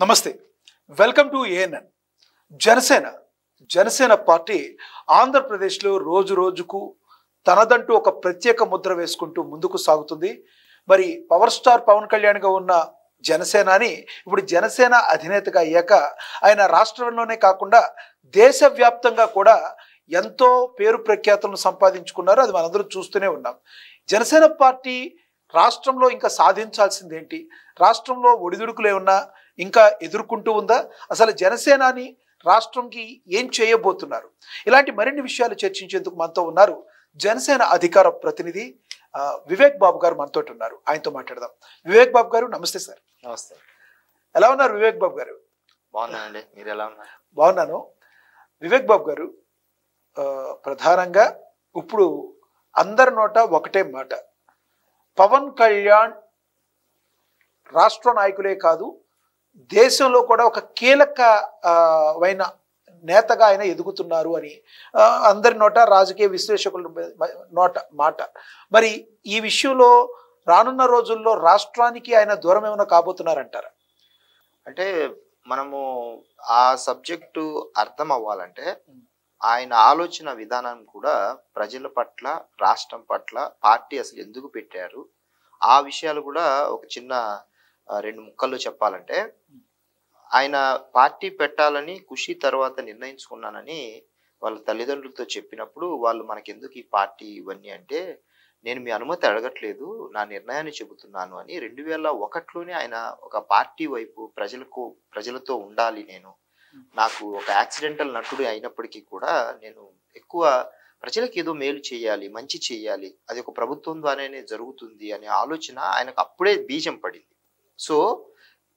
నమస్తే. Welcome to ANN Janasena Janasena party ఆంధ్రప్రదేశ్లో రోజు రోజుకు తనదంటూ ఒక ప్రత్యేక ముద్ర వేసుకుంటూ ముందుకు సాగుతుంది. మరి పవర్ స్టార్ పవన్ కళ్యాణ్గా ఉన్న జనసేనాని ఇప్పుడు జనసేన అధినేతగా అయ్యాక ఆయన రాష్ట్రంలోనే కాకుండా దేశవ్యాప్తంగా కూడా ఎంతో పేరు ప్రఖ్యాతులను సంపాదించుకున్నారు. అది మనందరూ చూస్తూనే ఉన్నాం. జనసేన పార్టీ రాష్ట్రంలో ఇంకా సాధించాల్సింది ఏంటి రాష్ట్రంలో ఒడిదుడుకులు ఏమన్నా ఇంకా ఎదుర్కొంటూ ఉందా? అసలు జనసేనాని రాష్ట్రంకి ఏం చేయబోతున్నారు? ఇలాంటి మరిన్ని విషయాలు చర్చించేందుకు మనతో ఉన్నారు జనసేన అధికార ప్రతినిధి వివేక్ బాబు గారు మనతో ఉన్నారు. ఆయనతో మాట్లాడదాం. వివేక్ బాబు గారు నమస్తే సార్. నమస్తే. ఎలా ఉన్నారు వివేక్ బాబు గారు? బాగున్నానండి. మీరు ఎలా ఉన్నారు? బాగున్నాను. వివేక్ బాబు గారు ప్రధానంగా ఇప్పుడు అందరి నోట ఒకటే మాట. పవన్ కళ్యాణ్ రాష్ట్ర నాయకులే కాదు దేశంలో కూడా ఒక కీలక ఆ, వైన నేతగా ఆయన ఎదుగుతున్నారు అని అందరి నోట రాజకీయ విశ్లేషకుల నోట మాట. మరి ఈ విషయంలో రానున్న రోజుల్లో రాష్ట్రానికి ఆయన దూరం ఏమైనా కాబోతున్నారంటారా? అంటే మనము ఆ సబ్జెక్టు అర్థం అవ్వాలంటే ఆయన ఆలోచన విధానం కూడా ప్రజల పట్ల రాష్ట్రం పట్ల పార్టీ అసలు ఎందుకు పెట్టారు ఆ విషయాలు కూడా ఒక చిన్న రెండు ముక్కల్లో చెప్పాలంటే ఆయన పార్టీ పెట్టాలని ఖుషి తర్వాత నిర్ణయించుకున్నానని వాళ్ళ తల్లిదండ్రులతో చెప్పినప్పుడు వాళ్ళు మనకెందుకు ఈ పార్టీ ఇవన్నీ అంటే నేను మీ అనుమతి అడగట్లేదు నా నిర్ణయాన్ని చెబుతున్నాను అని రెండు వేల ఒకటిలోనే ఆయన ఒక పార్టీ వైపు ప్రజలకు ప్రజలతో ఉండాలి నేను. నాకు ఒక యాక్సిడెంటల్ నటుడు అయినప్పటికీ కూడా నేను ఎక్కువ ప్రజలకు ఏదో మేలు చేయాలి మంచి చేయాలి అది ఒక ప్రభుత్వం ద్వారానే జరుగుతుంది అనే ఆలోచన ఆయనకు అప్పుడే బీజం పడింది. సో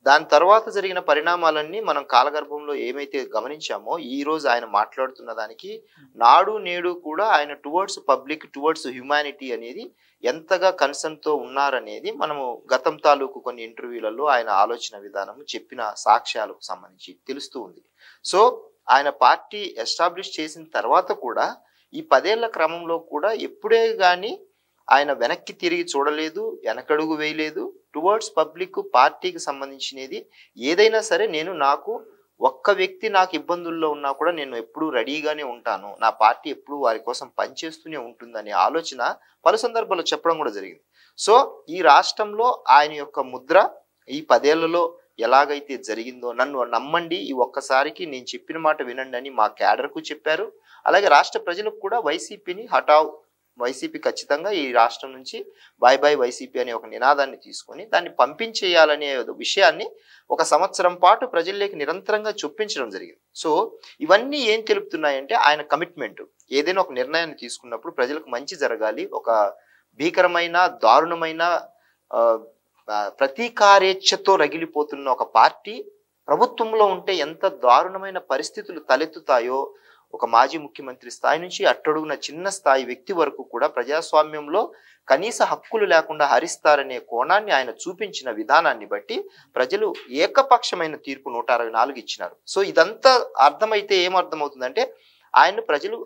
దాని తర్వాత జరిగిన పరిణామాలన్నీ మనం కాలగర్భంలో ఏమైతే గమనించామో ఈ రోజు ఆయన మాట్లాడుతున్న దానికి నాడు నేడు కూడా ఆయన టువర్డ్స్ పబ్లిక్ టువర్డ్స్ హ్యుమానిటీ అనేది ఎంతగా కన్సర్న్తో ఉన్నారనేది మనము గతం తాలూకు కొన్ని ఇంటర్వ్యూలలో ఆయన ఆలోచన విధానం చెప్పిన సాక్ష్యాలకు సంబంధించి తెలుస్తూ ఉంది. సో ఆయన పార్టీ ఎస్టాబ్లిష్ చేసిన తర్వాత కూడా ఈ పదేళ్ళ క్రమంలో కూడా ఎప్పుడే కానీ ఆయన వెనక్కి తిరిగి చూడలేదు వెనకడుగు వేయలేదు. టువర్డ్స్ పబ్లిక్ పార్టీకి సంబంధించినది. ఏదైనా సరే నేను నాకు ఒక్క వ్యక్తి నాకు ఇబ్బందుల్లో ఉన్నా కూడా నేను ఎప్పుడూ రెడీగానే ఉంటాను. నా పార్టీ ఎప్పుడూ వారి కోసం పనిచేస్తూనే ఉంటుందనే ఆలోచన పలు సందర్భాల్లో చెప్పడం కూడా జరిగింది. సో ఈ రాష్ట్రంలో ఆయన యొక్క ముద్ర ఈ పదేళ్ళలో ఎలాగైతే జరిగిందో నన్ను నమ్మండి ఈ ఒక్కసారికి నేను చెప్పిన మాట వినండి అని మా క్యాడర్కు చెప్పారు. అలాగే రాష్ట్ర ప్రజలకు కూడా వైసీపీని హఠావ్ వైసీపీ ఖచ్చితంగా ఈ రాష్ట్రం నుంచి బాయ్ బాయ్ వైసీపీ అనే ఒక నినాదాన్ని తీసుకొని దాన్ని పంపించేయాలనే విషయాన్ని ఒక సంవత్సరం పాటు ప్రజల్లోకి నిరంతరంగా చొప్పించడం జరిగింది. సో ఇవన్నీ ఏం తెలుపుతున్నాయంటే ఆయన కమిట్మెంట్ ఏదైనా ఒక నిర్ణయాన్ని తీసుకున్నప్పుడు ప్రజలకు మంచి జరగాలి ఒక భీకరమైన దారుణమైన ఆ, ప్రతీకారేచ్ఛతో రగిలిపోతున్న ఒక పార్టీ ప్రభుత్వంలో ఉంటే ఎంత దారుణమైన పరిస్థితులు తలెత్తుతాయో ఒక మాజీ ముఖ్యమంత్రి స్థాయి నుంచి అట్టడుగున చిన్న స్థాయి వ్యక్తి వరకు కూడా ప్రజాస్వామ్యంలో కనీస హక్కులు లేకుండా హరిస్తారనే కోణాన్ని ఆయన చూపించిన విధానాన్ని బట్టి ప్రజలు ఏకపక్షమైన తీర్పు నూట అరవై నాలుగు ఇచ్చినారు. సో ఇదంతా అర్థమైతే ఏమర్థమవుతుందంటే ఆయన ప్రజలు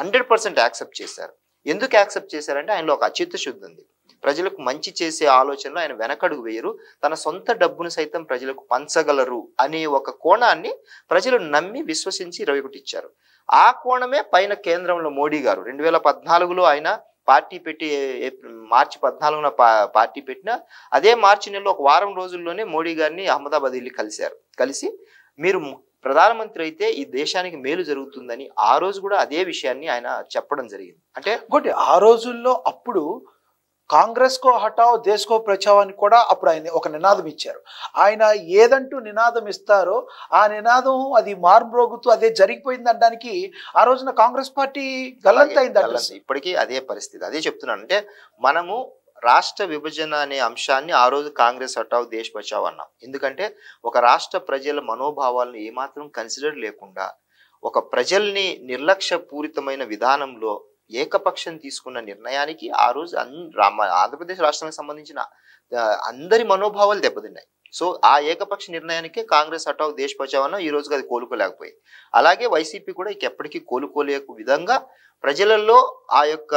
హండ్రెడ్ పర్సెంట్ యాక్సెప్ట్ చేశారు. ఎందుకు యాక్సెప్ట్ చేశారంటే ఆయనలో ఒక అచిత్తశుద్ధి ఉంది. ప్రజలకు మంచి చేసే ఆలోచనలో ఆయన వెనకడుగు వేయరు. తన సొంత డబ్బును సైతం ప్రజలకు పంచగలరు అనే ఒక కోణాన్ని ప్రజలు నమ్మి విశ్వసించి ఇచ్చారు. ఆ కోణమే పైన కేంద్రంలో మోడీ గారు. రెండు వేల పద్నాలుగులో ఆయన పార్టీ పెట్టి మార్చి పద్నాలుగున పా- పార్టీ పెట్టిన అదే మార్చి నెలలో ఒక వారం రోజుల్లోనే మోడీ గారిని అహ్మదాబాద్ వెళ్ళి కలిశారు. కలిసి మీరు ప్రధానమంత్రి అయితే ఈ దేశానికి మేలు జరుగుతుందని ఆ రోజు కూడా అదే విషయాన్ని ఆయన చెప్పడం జరిగింది. అంటే ఇంకోటి ఆ రోజుల్లో అప్పుడు కాంగ్రెస్ కో హటావ్ దేశకో ప్రచావానికి కూడా అప్పుడు ఆయన ఒక నినాదం ఇచ్చారు. ఆయన ఏదంటూ నినాదం ఇస్తారో ఆ నినాదం అది మార్మ్రోగుతూ అదే జరిగిపోయింది అనడానికి ఆ రోజున కాంగ్రెస్ పార్టీ గల్లంతైంది ఇప్పటికీ అదే పరిస్థితి. అదే చెప్తున్నాను. అంటే మనము రాష్ట్ర విభజన అనే అంశాన్ని ఆ రోజు కాంగ్రెస్ హఠావ్ దేశ్ బచావ్ అన్నాం. ఎందుకంటే ఒక రాష్ట్ర ప్రజల మనోభావాలను ఏమాత్రం కన్సిడర్ లేకుండా ఒక ప్రజల్ని నిర్లక్ష్యపూరితమైన విధానంలో ఏకపక్షం తీసుకున్న నిర్ణయానికి ఆ రోజు అన్ ఆంధ్రప్రదేశ్ రాష్ట్రానికి సంబంధించిన అందరి మనోభావాలు దెబ్బతిన్నాయి. సో ఆ ఏకపక్ష నిర్ణయానికే కాంగ్రెస్ హఠావ్ దేశ్ బచావ్ ఈ రోజుకి అది కోలుకోలేకపోయింది. అలాగే వైసీపీ కూడా ఇక ఎప్పటికీ కోలుకోలేక విధంగా ప్రజలలో ఆ యొక్క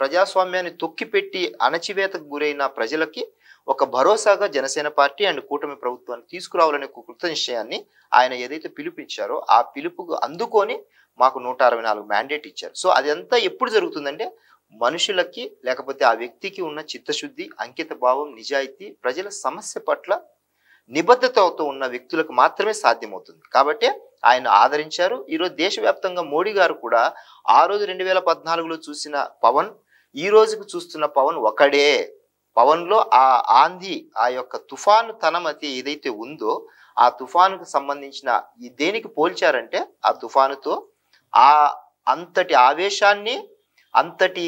ప్రజాస్వామ్యాన్ని తొక్కిపెట్టి అణచివేతకు గురైన ప్రజలకి ఒక భరోసాగా జనసేన పార్టీ అండ్ కూటమి ప్రభుత్వాన్ని తీసుకురావాలనే ఒక కృత నిశ్చయాన్ని ఆయన ఏదైతే పిలుపిచ్చారో ఆ పిలుపుకు అందుకొని మాకు నూట అరవై నాలుగు మ్యాండేట్ ఇచ్చారు. సో అదంతా ఎప్పుడు జరుగుతుందంటే మనుషులకి లేకపోతే ఆ వ్యక్తికి ఉన్న చిత్తశుద్ధి అంకిత భావం నిజాయితీ ప్రజల సమస్య పట్ల నిబద్ధతతో ఉన్న వ్యక్తులకు మాత్రమే సాధ్యమవుతుంది. కాబట్టి ఆయన ఆదరించారు. ఈరోజు దేశవ్యాప్తంగా మోడీ గారు కూడా ఆ రోజు రెండు వేల పద్నాలుగులో చూసిన పవన్ ఈ రోజుకు చూస్తున్న పవన్ ఒకడే. పవన్లో ఆ ఆంధీ ఆ యొక్క తుఫాను తనమతి ఏదైతే ఉందో ఆ తుఫానుకు సంబంధించిన ఈ దేనికి పోల్చారంటే ఆ తుఫానుతో ఆ అంతటి ఆవేశాన్ని అంతటి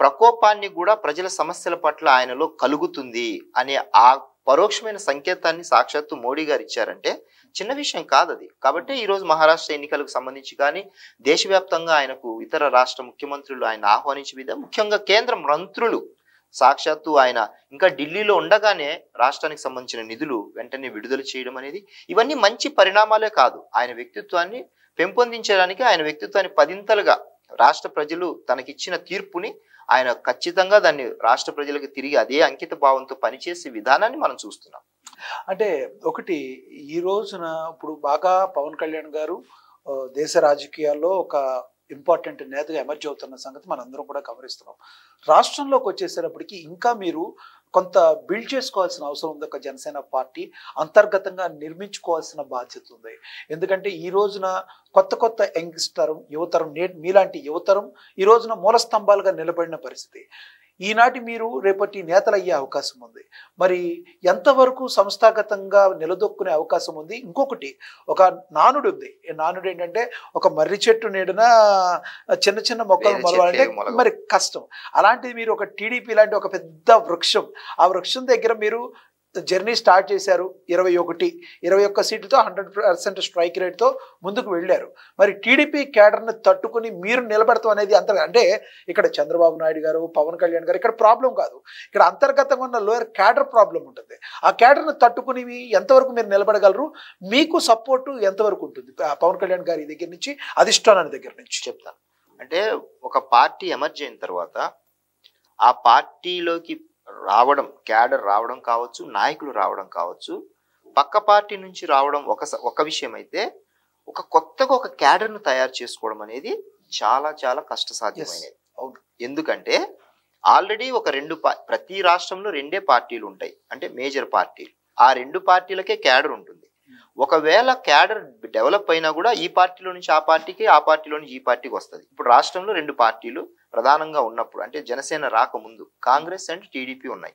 ప్రకోపాన్ని కూడా ప్రజల సమస్యల పట్ల ఆయనలో కలుగుతుంది అనే ఆ పరోక్షమైన సంకేతాన్ని సాక్షాత్తు మోడీ గారు ఇచ్చారంటే చిన్న విషయం కాదు అది కాబట్టి ఈ రోజు మహారాష్ట్ర ఎన్నికలకు సంబంధించి కానీ దేశవ్యాప్తంగా ఆయనకు ఇతర రాష్ట్ర ముఖ్యమంత్రులు ఆయన ఆహ్వానించే విధంగా ముఖ్యంగా కేంద్ర మంత్రులు సాక్షాత్తు ఆయన ఇంకా ఢిల్లీలో ఉండగానే రాష్ట్రానికి సంబంధించిన నిధులు వెంటనే విడుదల చేయడం అనేది ఇవన్నీ మంచి పరిణామాలే కాదు. ఆయన వ్యక్తిత్వాన్ని పెంపొందించడానికి ఆయన వ్యక్తిత్వాన్ని పదింతలుగా రాష్ట్ర ప్రజలు తనకిచ్చిన తీర్పుని ఆయన ఖచ్చితంగా దాన్ని రాష్ట్ర ప్రజలకు తిరిగి అదే అంకిత భావంతో పనిచేసే విధానాన్ని మనం చూస్తున్నాం. అంటే ఒకటి ఈ రోజున ఇప్పుడు బాగా పవన్ కళ్యాణ్ గారు దేశ రాజకీయాల్లో ఒక ఇంపార్టెంట్ నేతగా ఎమర్జ్ అవుతున్న సంగతి మనందరం కూడా గమనిస్తున్నాం. రాష్ట్రంలోకి వచ్చేసేటప్పటికి ఇంకా మీరు కొంత బిల్డ్ చేసుకోవాల్సిన అవసరం ఉంది. ఒక జనసేన పార్టీ అంతర్గతంగా నిర్మించుకోవాల్సిన బాధ్యత ఉంది. ఎందుకంటే ఈ రోజున కొత్త కొత్త యంగ్స్టరం యువతరం నే మీలాంటి యువతరం ఈ రోజున మూల స్తంభాలుగా నిలబడిన పరిస్థితి. ఈనాటి మీరు రేపటి నేతలు అయ్యే అవకాశం ఉంది. మరి ఎంతవరకు సంస్థాగతంగా నిలదొక్కునే అవకాశం ఉంది? ఇంకొకటి ఒక నానుడు ఉంది. నానుడు ఏంటంటే ఒక మర్రి చెట్టు నీడన చిన్న చిన్న మొక్కలు మొలవాలంటే. మరి కష్టం. అలాంటిది మీరు ఒక టీడీపీ లాంటి ఒక పెద్ద వృక్షం ఆ వృక్షం దగ్గర మీరు జర్నీ స్టార్ట్ చేశారు ఇరవై ఒకటి. ఇరవై ఒక్క సీట్లతో హండ్రెడ్ పర్సెంట్ స్ట్రైక్ రేట్తో ముందుకు వెళ్ళారు. మరి టీడీపీ క్యాడర్ని తట్టుకుని మీరు నిలబడతాం అనేది అంత అంటే ఇక్కడ చంద్రబాబు నాయుడు గారు పవన్ కళ్యాణ్ గారు ఇక్కడ ప్రాబ్లం కాదు. ఇక్కడ అంతర్గతంగా ఉన్న లోయర్ క్యాడర్ ప్రాబ్లం ఉంటుంది. ఆ క్యాడర్ని తట్టుకుని ఎంతవరకు మీరు నిలబడగలరు? మీకు సపోర్టు ఎంతవరకు ఉంటుంది? పవన్ కళ్యాణ్ గారి దగ్గర నుంచి అధిష్టానాన్ని దగ్గర నుంచి చెప్తాను. అంటే ఒక పార్టీ ఎమర్జ్ అయిన తర్వాత ఆ పార్టీలోకి రావడం క్యాడర్ రావడం కావచ్చు నాయకులు రావడం కావచ్చు పక్క పార్టీ నుంచి రావడం ఒక ఒక విషయం అయితే ఒక కొత్తగా ఒక క్యాడర్ను తయారు చేసుకోవడం అనేది చాలా చాలా కష్టసాధ్యమైనది. ఎందుకంటే ఆల్రెడీ ఒక రెండు ప్రతి రాష్ట్రంలో రెండే పార్టీలు ఉంటాయి. అంటే మేజర్ పార్టీలు. ఆ రెండు పార్టీలకే క్యాడర్ ఉంటుంది. ఒకవేళ క్యాడర్ డెవలప్ అయినా కూడా ఈ పార్టీలో నుంచి ఆ పార్టీకి ఆ పార్టీలో నుంచి ఈ పార్టీకి వస్తుంది. ఇప్పుడు రాష్ట్రంలో రెండు పార్టీలు ప్రధానంగా ఉన్నప్పుడు అంటే జనసేన రాకముందు కాంగ్రెస్ అండ్ టీడీపీ ఉన్నాయి.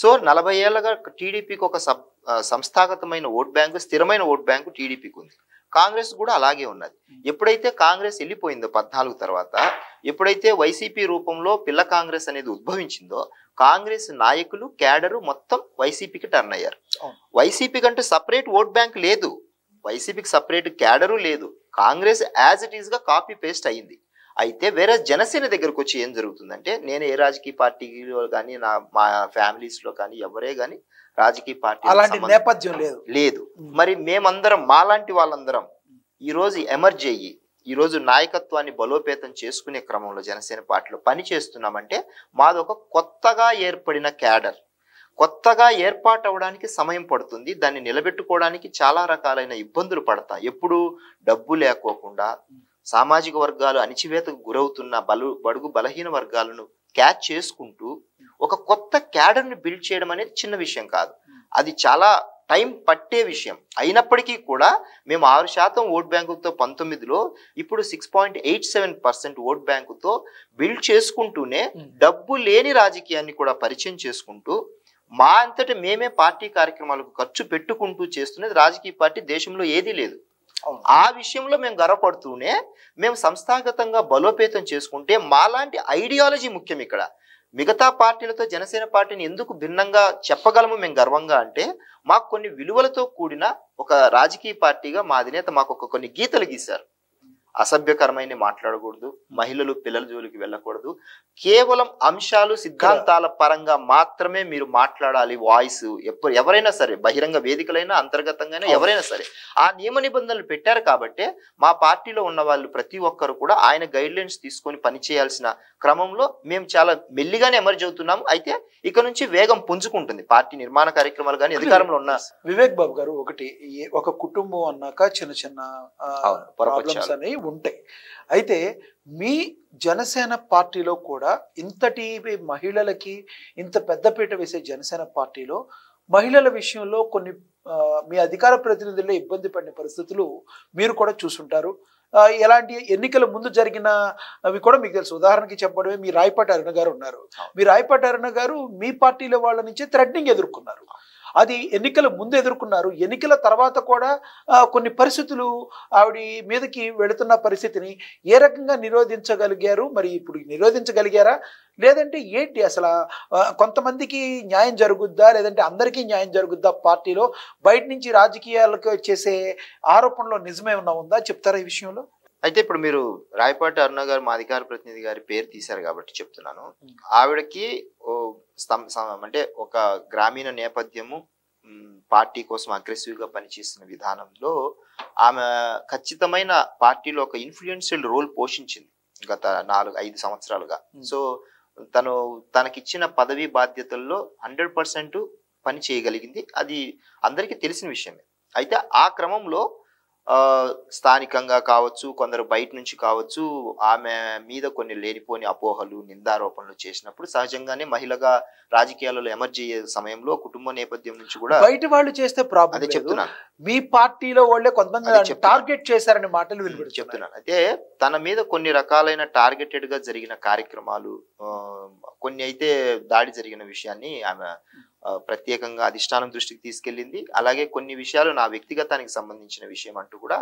సో నలభై ఏళ్ళగా టీడీపీకి ఒక సంస్థాగతమైన ఓట్ బ్యాంకు స్థిరమైన ఓట్ బ్యాంకు టీడీపీకి ఉంది. కాంగ్రెస్ కూడా అలాగే ఉన్నది. ఎప్పుడైతే కాంగ్రెస్ వెళ్ళిపోయిందో పద్నాలుగు తర్వాత ఎప్పుడైతే వైసీపీ రూపంలో పిల్ల కాంగ్రెస్ అనేది ఉద్భవించిందో కాంగ్రెస్ నాయకులు క్యాడరు మొత్తం వైసీపీకి టర్న్ అయ్యారు. వైసీపీ కంటే సపరేట్ ఓట్ బ్యాంక్ లేదు. వైసీపీకి సపరేట్ క్యాడరు లేదు. కాంగ్రెస్ యాజ్ ఇట్ ఈస్గా కాపీ పేస్ట్ అయింది. అయితే వేరే జనసేన దగ్గరకు వచ్చి ఏం జరుగుతుందంటే నేను ఏ రాజకీయ పార్టీలో కానీ నా మా ఫ్యామిలీస్లో కానీ ఎవరే కానీ రాజకీయ పార్టీ అలాంటి నేపథ్యం లేదు. లేదు. మరి మేమందరం మాలాంటి వాళ్ళందరం ఈ రోజు ఎమర్జ్ అయ్యి ఈ రోజు నాయకత్వాన్ని బలోపేతం చేసుకునే క్రమంలో జనసేన పార్టీలో పని చేస్తున్నామంటే మాదొక కొత్తగా ఏర్పడిన క్యాడర్. కొత్తగా ఏర్పాటు అవడానికి సమయం పడుతుంది. దాన్ని నిలబెట్టుకోవడానికి చాలా రకాలైన ఇబ్బందులు పడతాయి ఎప్పుడు డబ్బు లేకోకుండా సామాజిక వర్గాలు అణిచివేతకు గురవుతున్న బలు బడుగు బలహీన వర్గాలను క్యాచ్ చేసుకుంటూ ఒక కొత్త క్యాడర్ని బిల్డ్ చేయడం అనేది చిన్న విషయం కాదు. అది చాలా టైం పట్టే విషయం. అయినప్పటికీ కూడా మేము ఆరు శాతం ఓట్ బ్యాంకుతో పంతొమ్మిదిలో ఇప్పుడు six point eight seven percent vote బ్యాంకుతో బిల్డ్ చేసుకుంటూనే డబ్బు లేని రాజకీయాన్ని కూడా పరిచయం చేసుకుంటూ మా అంతటి మేమే పార్టీ కార్యక్రమాలకు ఖర్చు పెట్టుకుంటూ చేస్తున్నది రాజకీయ పార్టీ దేశంలో ఏదీ లేదు. ఆ విషయంలో మేము గర్వపడుతూనే మేము సంస్థాగతంగా బలోపేతం చేసుకుంటే మాలాంటి ఐడియాలజీ ముఖ్యం ఇక్కడ. మిగతా పార్టీలతో జనసేన పార్టీని ఎందుకు భిన్నంగా చెప్పగలము మేము గర్వంగా అంటే మాకు కొన్ని విలువలతో కూడిన ఒక రాజకీయ పార్టీగా మా అధినేత మాకు కొన్ని గీతలు గీశారు. అసభ్యకరమైన మాట్లాడకూడదు మహిళలు పిల్లల జోలికి వెళ్ళకూడదు. కేవలం అంశాలు సిద్ధాంతాల పరంగా మాత్రమే మీరు మాట్లాడాలి వాయిస్ ఎప్పుడు ఎవరైనా సరే బహిరంగ వేదికలైనా అంతర్గతంగా. ఎవరైనా సరే. ఆ నియమ నిబంధనలు పెట్టారు కాబట్టే మా పార్టీలో ఉన్న వాళ్ళు ప్రతి ఒక్కరు కూడా ఆయన గైడ్ లైన్స్ తీసుకొని పనిచేయాల్సిన క్రమంలో మేము చాలా మెల్లిగానే ఎమర్జ్ అవుతున్నాము. అయితే ఇక నుంచి వేగం పుంజుకుంటుంది. పార్టీ నిర్మాణ కార్యక్రమాలు కానీ అధికారంలో ఉన్న వివేక్ బాబు గారు ఒకటి ఒక కుటుంబం అన్నాక చిన్న చిన్న. ప్రాబ్లమ్స్ అనేవి ఉంటాయి. అయితే మీ జనసేన పార్టీలో కూడా ఇంతటి మహిళలకి ఇంత పెద్దపీట వేసే జనసేన పార్టీలో మహిళల విషయంలో కొన్ని మీ అధికార ప్రతినిధుల్లో ఇబ్బంది పడిన పరిస్థితులు మీరు కూడా చూసుంటారు. ఎలాంటి ఎన్నికల ముందు జరిగిన అవి కూడా మీకు తెలుసు. ఉదాహరణకి చెప్పడమే మీ రాయపాటి అరుణ గారు ఉన్నారు. మీ రాయపాటి అరుణ గారు మీ పార్టీలో వాళ్ళ నుంచి థ్రెడ్నింగ్ ఎదుర్కొన్నారు. అది ఎన్నికల ముందు ఎదుర్కొన్నారు. ఎన్నికల తర్వాత కూడా కొన్ని పరిస్థితులు ఆవిడ మీదకి వెళుతున్న పరిస్థితిని ఏ రకంగా నిరోధించగలిగారు? మరి ఇప్పుడు నిరోధించగలిగారా? లేదంటే ఏంటి అసలు కొంతమందికి న్యాయం జరుగుద్దా? లేదంటే అందరికీ న్యాయం జరుగుద్దా పార్టీలో? బయట నుంచి రాజకీయాలకు చేసే ఆరోపణలో నిజమేమన్నా ఉందా? చెప్తారా ఈ విషయంలో? అయితే ఇప్పుడు మీరు రాయపాటి అరుణ గారు మా అధికార ప్రతినిధి గారి పేరు తీశారు కాబట్టి చెప్తున్నాను. ఆవిడకి అంటే ఒక గ్రామీణ నేపథ్యము పార్టీ కోసం అగ్రెసివ్గా పనిచేసిన విధానంలో ఆమె ఖచ్చితమైన పార్టీలో ఒక ఇన్ఫ్లుయెన్షియల్ రోల్ పోషించింది గత నాలుగు ఐదు సంవత్సరాలుగా. సో తను తనకిచ్చిన పదవి బాధ్యతల్లో హండ్రెడ్ పర్సెంట్ పని చేయగలిగింది. అది అందరికీ తెలిసిన విషయమే. అయితే ఆ క్రమంలో స్థానికంగా కావచ్చు కొందరు బయట నుంచి కావచ్చు ఆమె మీద కొన్ని లేనిపోని అపోహలు నిందారోపణలు చేసినప్పుడు సహజంగానే మహిళగా రాజకీయాలలో ఎమర్జ్ అయ్యే సమయంలో కుటుంబ నేపథ్యం నుంచి కూడా బయట వాళ్ళు చేస్తే ప్రాబ్లం చెప్తున్నాను మీ పార్టీలో వాళ్ళే కొంతమంది. టార్గెట్ చేశారనే మాటలు చెప్తున్నాను అయితే తన మీద కొన్ని రకాలైన టార్గెటెడ్గా జరిగిన కార్యక్రమాలు కొన్ని అయితే దాడి జరిగిన విషయాన్ని ఆమె ప్రత్యేకంగా అధిష్టానం దృష్టికి తీసుకెళ్ళింది. అలాగే కొన్ని విషయాలు నా వ్యక్తిగతానికి సంబంధించిన విషయం అంటూ కూడా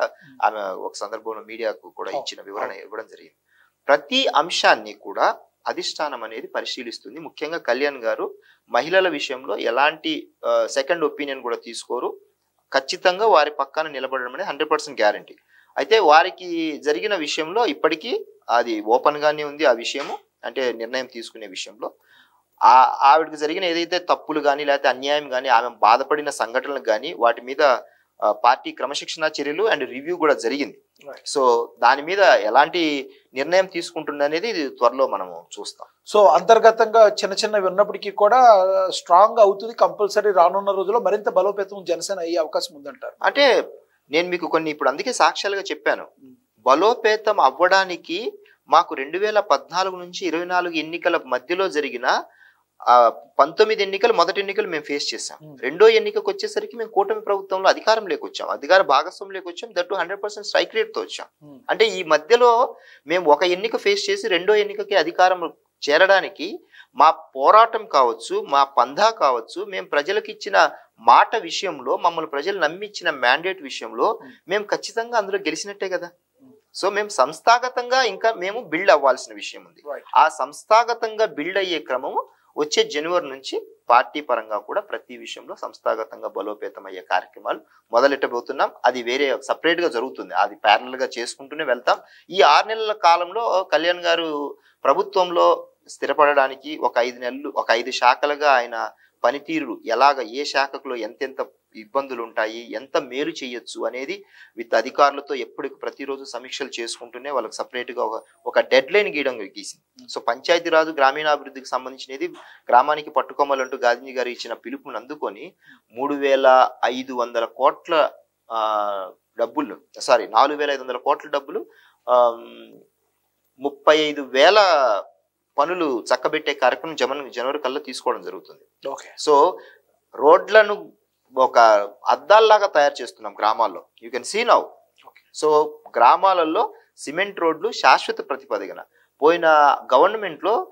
ఆమె ఒక సందర్భంలో మీడియాకు కూడా ఇచ్చిన వివరణ ఇవ్వడం జరిగింది. ప్రతి అంశాన్ని కూడా అధిష్టానం అనేది పరిశీలిస్తుంది. ముఖ్యంగా కళ్యాణ్ గారు మహిళల విషయంలో ఎలాంటి సెకండ్ ఒపీనియన్ కూడా తీసుకోరు. ఖచ్చితంగా వారి పక్కన నిలబడడం అనేది హండ్రెడ్ పర్సెంట్ గ్యారంటీ. అయితే వారికి జరిగిన విషయంలో ఇప్పటికీ అది ఓపెన్ గానే ఉంది ఆ విషయము అంటే నిర్ణయం తీసుకునే విషయంలో. ఆ ఆవిడకి జరిగిన ఏదైతే తప్పులు కానీ లేకపోతే అన్యాయం కానీ ఆమె బాధపడిన సంఘటనలు కానీ వాటి మీద పార్టీ క్రమశిక్షణ చర్యలు అండ్ రివ్యూ కూడా జరిగింది. సో దాని మీద ఎలాంటి నిర్ణయం తీసుకుంటుంది అనేది త్వరలో మనము చూస్తాం సో అంతర్గతంగా చిన్న చిన్నవి ఉన్నప్పటికీ కూడా స్ట్రాంగ్ అవుతుంది కంపల్సరీ రానున్న రోజుల్లో మరింత బలోపేతం జనసేన అయ్యే అవకాశం ఉందంటారు అంటే నేను మీకు కొన్ని ఇప్పుడు అందుకే సాక్ష్యాలుగా చెప్పాను Mm. బలోపేతం అవ్వడానికి మాకు రెండు వేల పద్నాలుగు నుంచి ఇరవై నాలుగు ఎన్నికల మధ్యలో జరిగిన ఆ పంతొమ్మిది ఎన్నికలు మొదటి ఎన్నికలు మేము ఫేస్ చేసాం Mm. రెండో ఎన్నికకు వచ్చేసరికి మేము కూటమి ప్రభుత్వంలో అధికారం లేకొచ్చాం. అధికార భాగస్వామ్యం లేకొచ్చాం దట్టు హండ్రెడ్ పర్సెంట్ స్ట్రైక్ రేట్తో వచ్చాం అంటే ఈ మధ్యలో మేము ఒక ఎన్నిక ఫేస్ చేసి రెండో ఎన్నికకి అధికారం చేరడానికి మా పోరాటం కావచ్చు మా పంధా కావచ్చు మేము ప్రజలకు ఇచ్చిన మాట విషయంలో మమ్మల్ని ప్రజలు నమ్మిచ్చిన మ్యాండేట్ విషయంలో Hmm. మేము ఖచ్చితంగా అందులో గెలిచినట్టే కదా. Hmm. సో మేము సంస్థాగతంగా ఇంకా మేము బిల్డ్ అవ్వాల్సిన విషయం ఉంది. ఆ సంస్థాగతంగా బిల్డ్ అయ్యే క్రమము వచ్చే జనవరి నుంచి పార్టీ పరంగా కూడా ప్రతి విషయంలో సంస్థాగతంగా బలోపేతం అయ్యే కార్యక్రమాలు మొదలెట్టబోతున్నాం. అది వేరే సపరేట్గా జరుగుతుంది. అది ప్యారల్గా చేసుకుంటూనే వెళ్తాం. ఈ ఆరు నెలల కాలంలో కళ్యాణ్ గారు ప్రభుత్వంలో స్థిరపడడానికి ఒక ఐదు నెలలు ఒక ఐదు శాఖలుగా ఆయన పనితీరు ఎలాగ ఏ శాఖకులో ఎంతెంత ఇబ్బందులు ఉంటాయి ఎంత మేలు చేయొచ్చు అనేది విత్ అధికారులతో ఎప్పటికి ప్రతిరోజు సమీక్షలు చేసుకుంటూనే వాళ్ళకి సపరేట్గా ఒక ఒక డెడ్ లైన్ గీయడం గీసింది. సో పంచాయతీరాజు గ్రామీణాభివృద్ధికి సంబంధించినది గ్రామానికి పట్టుకోమలంటూ గాంధీ గారు ఇచ్చిన పిలుపుని అందుకొని మూడు వేల ఐదు వందల కోట్ల డబ్బులు సారీ నాలుగు వేల ఐదు వందల కోట్ల డబ్బులు ముప్పై ఐదు వేల పనులు చక్కబెట్టే కార్యక్రమం జమన్ జనవరి కల్లా తీసుకోవడం జరుగుతుంది. ఓకే. సో రోడ్లను ఒక అద్దాల్లాగా తయారు చేస్తున్నాం గ్రామాల్లో. You can see now. So గ్రామాలలో సిమెంట్ రోడ్లు శాశ్వత ప్రతిపాదన పోయిన గవర్నమెంట్లో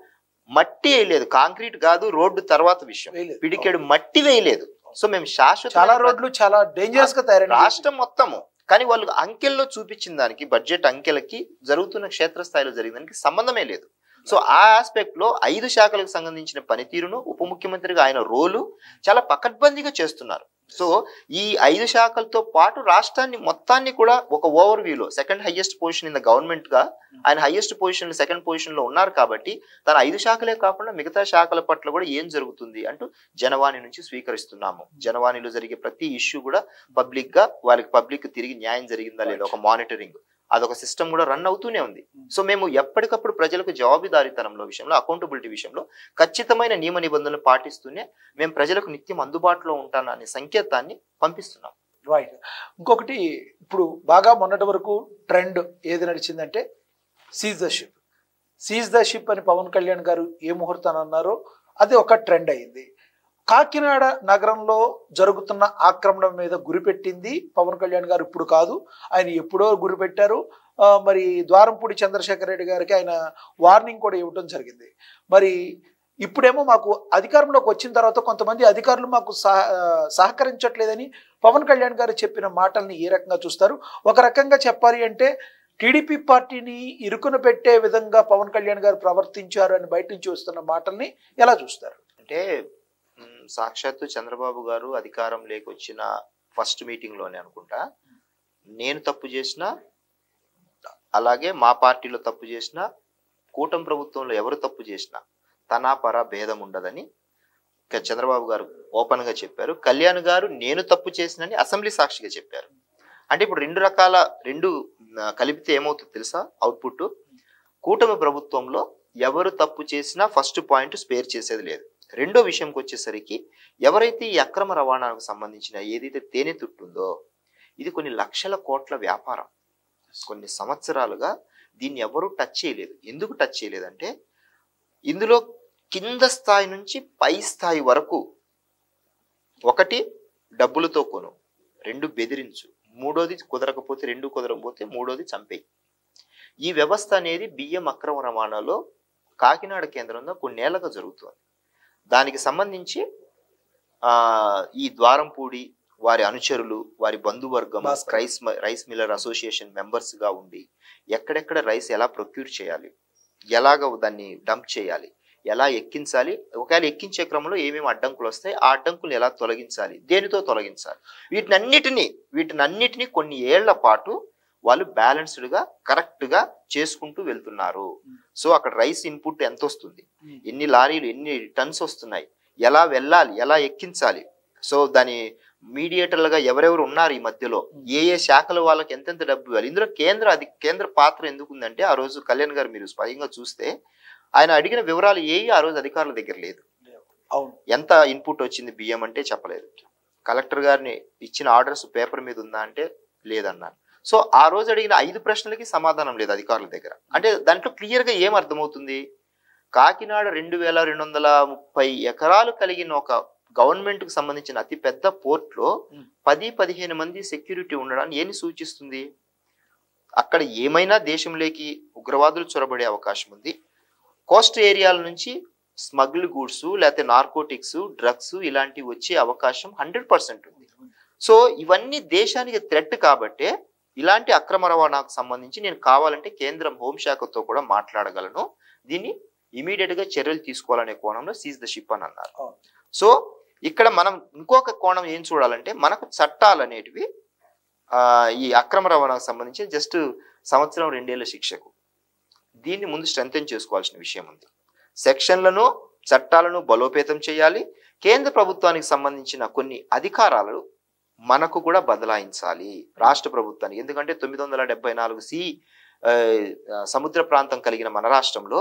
మట్టి వేయలేదు. కాంక్రీట్ కాదు రోడ్డు తర్వాత విషయం. పిడికెడు మట్టి వేయలేదు. సో మేము శాశ్వత చాలా రోడ్లు చాలా డేంజరస్గా తయారైన రాష్ట్రం మొత్తము. కానీ వాళ్ళు అంకెల్లో చూపించిన దానికి బడ్జెట్ అంకెలకి జరుగుతున్న క్షేత్రస్థాయిలో జరిగిన దానికి సంబంధమే లేదు. సో ఆ ఆస్పెక్ట్లో ఐదు శాఖలకు సంబంధించిన పనితీరును ఉప ముఖ్యమంత్రిగా ఆయన రోలు చాలా పకడ్బందీగా చేస్తున్నారు. సో ఈ ఐదు శాఖలతో పాటు రాష్ట్రాన్ని మొత్తాన్ని కూడా ఒక ఓవర్ వ్యూలో second highest position in the గవర్నమెంట్గా ఆయన హైయెస్ట్ పొజిషన్ సెకండ్ పొజిషన్లో ఉన్నారు కాబట్టి తన ఐదు శాఖలే కాకుండా మిగతా శాఖల పట్ల కూడా ఏం జరుగుతుంది అంటూ జనవాణి నుంచి స్వీకరిస్తున్నాము. జనవాణిలో జరిగే ప్రతి ఇష్యూ కూడా పబ్లిక్గా వాళ్ళకి పబ్లిక్ తిరిగి న్యాయం జరిగిందా లేదా ఒక మానిటరింగ్ అదొక సిస్టమ్ కూడా రన్ అవుతూనే ఉంది. సో మేము ఎప్పటికప్పుడు ప్రజలకు జవాబుదారీతనంలో విషయంలో అకౌంటబిలిటీ విషయంలో ఖచ్చితమైన నియమ నిబంధనలు పాటిస్తూనే మేము ప్రజలకు నిత్యం అందుబాటులో ఉంటాననే సంకేతాన్ని పంపిస్తున్నాం. రైట్ ఇంకొకటి ఇప్పుడు బాగా మొన్నటి వరకు ట్రెండ్ ఏది నడిచిందంటే seize the ship seize the ship అని పవన్ కళ్యాణ్ గారు ఏ ముహూర్తాన్ని అన్నారో అది ఒక ట్రెండ్ అయింది. కాకినాడ నగరంలో జరుగుతున్న ఆక్రమణ మీద గురిపెట్టింది పవన్ కళ్యాణ్ గారు ఇప్పుడు కాదు. ఆయన ఎప్పుడో గురిపెట్టారు. మరి ద్వారంపూడి చంద్రశేఖర్ రెడ్డి గారికి ఆయన వార్నింగ్ కూడా ఇవ్వడం జరిగింది. మరి ఇప్పుడేమో మాకు అధికారంలోకి వచ్చిన తర్వాత కొంతమంది అధికారులు మాకు సహ సహకరించట్లేదని పవన్ కళ్యాణ్ గారు చెప్పిన మాటల్ని ఏ రకంగా చూస్తారు? ఒక రకంగా చెప్పాలి అంటే టీడీపీ పార్టీని ఇరుకున పెట్టే విధంగా పవన్ కళ్యాణ్ గారు ప్రవర్తించారు అని బయట నుంచి వస్తున్న మాటల్ని ఎలా చూస్తారు? అంటే సాక్షాత్తు చంద్రబాబు గారు అధికారం లేకొచ్చిన ఫస్ట్ మీటింగ్లోనే అనుకుంటా. నేను తప్పు చేసిన అలాగే మా పార్టీలో తప్పు చేసిన కూటమి ప్రభుత్వంలో ఎవరు తప్పు చేసినా తన పర భేదం ఉండదని చంద్రబాబు గారు ఓపెన్గా చెప్పారు. కళ్యాణ్ గారు నేను తప్పు చేసినని అసెంబ్లీ సాక్షిగా చెప్పారు. అంటే ఇప్పుడు రెండు రకాల రెండు కలిపితే ఏమవుతుందో తెలుసా? అవుట్పుట్. కూటమి ప్రభుత్వంలో ఎవరు తప్పు చేసినా ఫస్ట్ పాయింట్ స్పేర్ చేసేది లేదు. రెండో విషయంకి వచ్చేసరికి ఎవరైతే ఈ అక్రమ రవాణాకు సంబంధించిన ఏదైతే తేనె తుట్టుందో ఇది కొన్ని లక్షల కోట్ల వ్యాపారం. కొన్ని సంవత్సరాలుగా దీన్ని ఎవరూ టచ్ చేయలేదు. ఎందుకు టచ్ చేయలేదంటే ఇందులో కింద స్థాయి నుంచి పై స్థాయి వరకు ఒకటి డబ్బులతో కొను రెండు బెదిరించు మూడోది కుదరకపోతే రెండు కుదరకపోతే మూడోది చంపేయి. ఈ వ్యవస్థ అనేది బియ్యం అక్రమ రవాణాలో కాకినాడ కేంద్రంలో కొన్నేళ్ళుగా జరుగుతుంది. దానికి సంబంధించి ఆ ఈ ద్వారంపూడి వారి అనుచరులు వారి బంధువర్గం. రైస్ రైస్ మిల్లర్ అసోసియేషన్ మెంబర్స్గా ఉండి ఎక్కడెక్కడ రైస్ ఎలా ప్రొక్యూర్ చేయాలి? ఎలాగ దాన్ని డంప్ చేయాలి? ఎలా ఎక్కించాలి? ఒకవేళ ఎక్కించే క్రమంలో ఏమేమి అడ్డంకులు వస్తాయి? ఆ అడ్డంకులు ఎలా తొలగించాలి? దేనితో తొలగించాలి? వీటినన్నిటినీ వీటినన్నిటినీ కొన్ని ఏళ్ళ పాటు వాళ్ళు బ్యాలెన్స్డ్గా కరెక్ట్గా చేసుకుంటూ వెళ్తున్నారు. సో అక్కడ రైస్ ఇన్పుట్ ఎంత వస్తుంది ఎన్ని లారీలు ఎన్ని టన్స్ వస్తున్నాయి? ఎలా వెళ్ళాలి? ఎలా ఎక్కించాలి? సో దాని మీడియేటర్లుగా ఎవరెవరు ఉన్నారు ఈ మధ్యలో? ఏ ఏ శాఖల వాళ్ళకి ఎంతెంత డబ్బు ఇవ్వాలి? ఇందులో కేంద్ర అది కేంద్ర పాత్ర ఎందుకు ఉందంటే ఆ రోజు కళ్యాణ్ గారు మీరు స్వయంగా చూస్తే ఆయన అడిగిన వివరాలు ఏవి ఆ రోజు అధికారుల దగ్గర లేదు. అవును. ఎంత ఇన్పుట్ వచ్చింది బియ్యం అంటే చెప్పలేదు. కలెక్టర్ గారిని ఇచ్చిన ఆర్డర్స్ పేపర్ మీద ఉందా అంటే లేదన్నారు సో ఆ రోజు అడిగిన ఐదు ప్రశ్నలకి సమాధానం లేదు అధికారుల దగ్గర. అంటే దాంట్లో క్లియర్గా ఏం అర్థమవుతుంది? కాకినాడ రెండు వేల రెండు వందల ముప్పై ఎకరాలు కలిగిన ఒక గవర్నమెంట్కు సంబంధించిన అతి పెద్ద పోర్ట్లో. పది పదిహేను మంది సెక్యూరిటీ ఉండడాన్ని ఏమి సూచిస్తుంది? అక్కడ ఏమైనా దేశంలోకి ఉగ్రవాదులు చొరబడే అవకాశం ఉంది. కోస్ట్ ఏరియాల నుంచి స్మగుల్ గూడ్స్ లేకపోతే నార్కోటిక్స్ డ్రగ్స్ ఇలాంటివి వచ్చే అవకాశం హండ్రెడ్ పర్సెంట్ ఉంది. సో ఇవన్నీ దేశానికి థ్రెట్ కాబట్టే ఇలాంటి అక్రమ రవాణాకు సంబంధించి నేను కావాలంటే కేంద్రం హోంశాఖతో కూడా మాట్లాడగలను. దీన్ని ఇమీడియట్గా చర్యలు తీసుకోవాలనే కోణంలో సీజ్ ద షిప్ అని అన్నారు. సో ఇక్కడ మనం ఇంకొక కోణం ఏం చూడాలంటే మనకు చట్టాలు అనేటివి ఆ, ఈ అక్రమ రవాణాకు సంబంధించి జస్ట్ సంవత్సరం రెండేళ్ళ శిక్షకు. దీన్ని ముందు స్ట్రెంథెన్ చేసుకోవాల్సిన విషయం ఉంది. సెక్షన్లను చట్టాలను బలోపేతం చేయాలి. కేంద్ర ప్రభుత్వానికి సంబంధించిన కొన్ని అధికారాలు మనకు కూడా బదలాయించాలి రాష్ట్ర ప్రభుత్వానికి. ఎందుకంటే తొమ్మిది వందల డెబ్బై నాలుగు సి సముద్ర ప్రాంతం కలిగిన మన రాష్ట్రంలో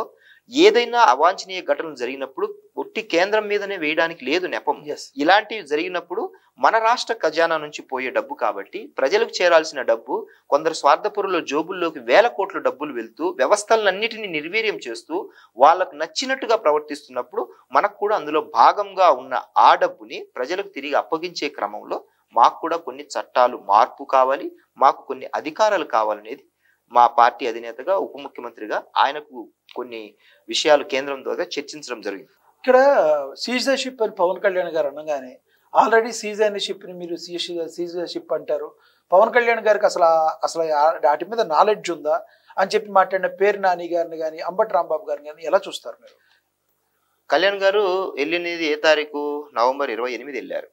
ఏదైనా అవాంఛనీయ ఘటనలు జరిగినప్పుడు ఒట్టి కేంద్రం మీదనే వేయడానికి లేదు నెపం. ఎస్ ఇలాంటివి జరిగినప్పుడు మన రాష్ట్ర ఖజానా నుంచి పోయే డబ్బు కాబట్టి ప్రజలకు చేరాల్సిన డబ్బు కొందరు స్వార్థపరుల జోబుల్లోకి వేల కోట్ల డబ్బులు వెళ్తూ వ్యవస్థలన్నిటిని నిర్వీర్యం చేస్తూ వాళ్ళకు నచ్చినట్టుగా ప్రవర్తిస్తున్నప్పుడు మనకు కూడా అందులో భాగంగా ఉన్న ఆ డబ్బుని ప్రజలకు తిరిగి అప్పగించే క్రమంలో మాకు కూడా కొన్ని చట్టాలు మార్పు కావాలి మాకు కొన్ని అధికారాలు కావాలనేది మా పార్టీ అధినేతగా ఉప ముఖ్యమంత్రిగా ఆయనకు కొన్ని విషయాలు కేంద్రం ద్వారా చర్చించడం జరిగింది. ఇక్కడ సీజ్ ద షిప్ అని పవన్ కళ్యాణ్ గారు అనగానే ఆల్రెడీ సీజ్ అయిన షిప్ని మీరు సీజ్ ద షిప్ అంటారు. పవన్ కళ్యాణ్ గారికి అసలు అసలు వాటి మీద నాలెడ్జ్ ఉందా? అని చెప్పి మాట్లాడిన పేరు నాని గారిని కానీ అంబటి రాంబాబు గారిని కానీ ఎలా చూస్తారు మీరు? కళ్యాణ్ గారు వెళ్ళినది ఏ తారీఖు? నవంబర్ ఇరవై ఎనిమిది వెళ్ళారు.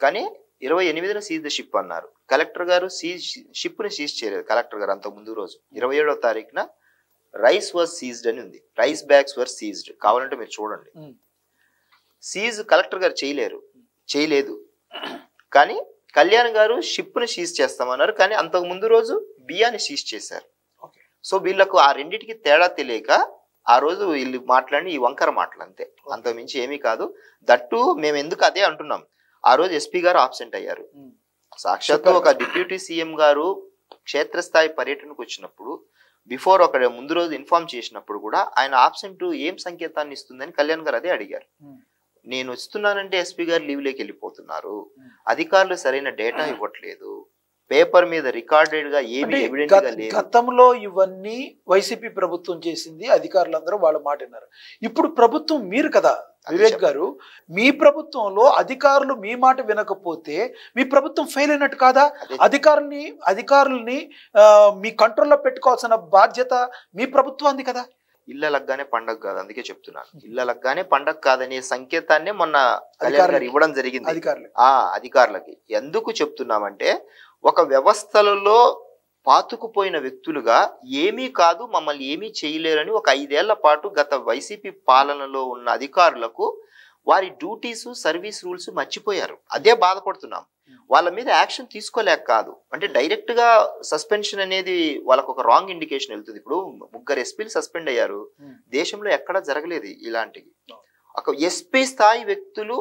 కానీ ఇరవై ఎనిమిదిన సీజ్ ద షిప్ అన్నారు. కలెక్టర్ గారు సీజ్ షిప్ని సీజ్ చేయలేదు. కలెక్టర్ గారు అంత ముందు రోజు. ఇరవై ఏడవ తారీఖున రైస్ వాజ్ సీజ్డ్ అని ఉంది. Rice bags were seized. కావాలంటే మీరు చూడండి. సీజ్ కలెక్టర్ గారు చేయలేరు. చేయలేదు. కానీ కళ్యాణ్ గారు షిప్ని సీజ్ చేస్తామన్నారు. కానీ అంతకు ముందు రోజు బియ్యాన్ని సీజ్ చేశారు. సో వీళ్ళకు ఆ రెండిటికి తేడా తెలియక ఆ రోజు వీళ్ళు మాట్లాడి ఈ వంకర మాటలు అంతే అంతకు మించి ఏమీ కాదు. దట్టు మేము ఎందుకు అదే అంటున్నాం. ఆ రోజు ఎస్పీ గారు ఆబ్సెంట్ అయ్యారు ఉమ్. సాక్షాత్తు ఒక డిప్యూటీ సీఎం గారు క్షేత్రస్థాయి పర్యటనకు వచ్చినప్పుడు బిఫోర్ ఒక ముందు రోజు ఇన్ఫార్మ్ చేసినప్పుడు కూడా ఆయన ఆబ్సెంట్ ఏం సంకేతాన్ని ఇస్తుందని కళ్యాణ్ గారు అదే అడిగారు. నేను వస్తున్నానంటే ఎస్పీ గారు లీవ్ లేకి వెళ్ళిపోతున్నారు. అధికారులు సరైన డేటా ఇవ్వట్లేదు పేపర్ మీద రికార్డెడ్గా ఏమి అంటే ఎవిడెంట్ గత- గా లేదు గతంలో ఇవన్నీ వైసీపీ ప్రభుత్వం చేసింది అధికారులందరూ వాళ్ళ మాట విన్నారు ఇప్పుడు ప్రభుత్వం మీరు కదా వివేక్. గారు మీ ప్రభుత్వంలో అధికారులు మీ మాట వినకపోతే మీ ప్రభుత్వం ఫెయిల్ అయినట్టు కాదా? అధికారుల్ని అధికారుల్ని మీ కంట్రోల్లో పెట్టుకోవాల్సిన బాధ్యత మీ ప్రభుత్వాన్ని కదా? ఇళ్ళ లగ్గానే పండగ కాదు అందుకే చెప్తున్నాను. ఇళ్ళ లగ్గానే పండగ కాదనే సంకేతాన్ని మొన్న కళ్యాణ్ అధికారులకి. గారు ఇవ్వడం జరిగింది. ఆ అధికారులకి. ఎందుకు చెప్తున్నామంటే ఒక వ్యవస్థలలో పాతుకుపోయిన వ్యక్తులుగా ఏమీ కాదు మమ్మల్ని ఏమీ చేయలేరని ఒక ఐదేళ్ళ పాటు గత వైసీపీ పాలనలో ఉన్న అధికారులకు వారి డ్యూటీస్ సర్వీస్ రూల్స్ మర్చిపోయారు. అదే బాధపడుతున్నాం. వాళ్ళ మీద యాక్షన్ తీసుకోలేక కాదు. అంటే డైరెక్ట్గా సస్పెన్షన్ అనేది వాళ్ళకు ఒక రాంగ్ ఇండికేషన్ వెళ్తుంది. ఇప్పుడు ముగ్గురు ఎస్పీలు సస్పెండ్ అయ్యారు. దేశంలో ఎక్కడా జరగలేదు ఇలాంటివి. ఒక ఎస్పీ స్థాయి వ్యక్తులు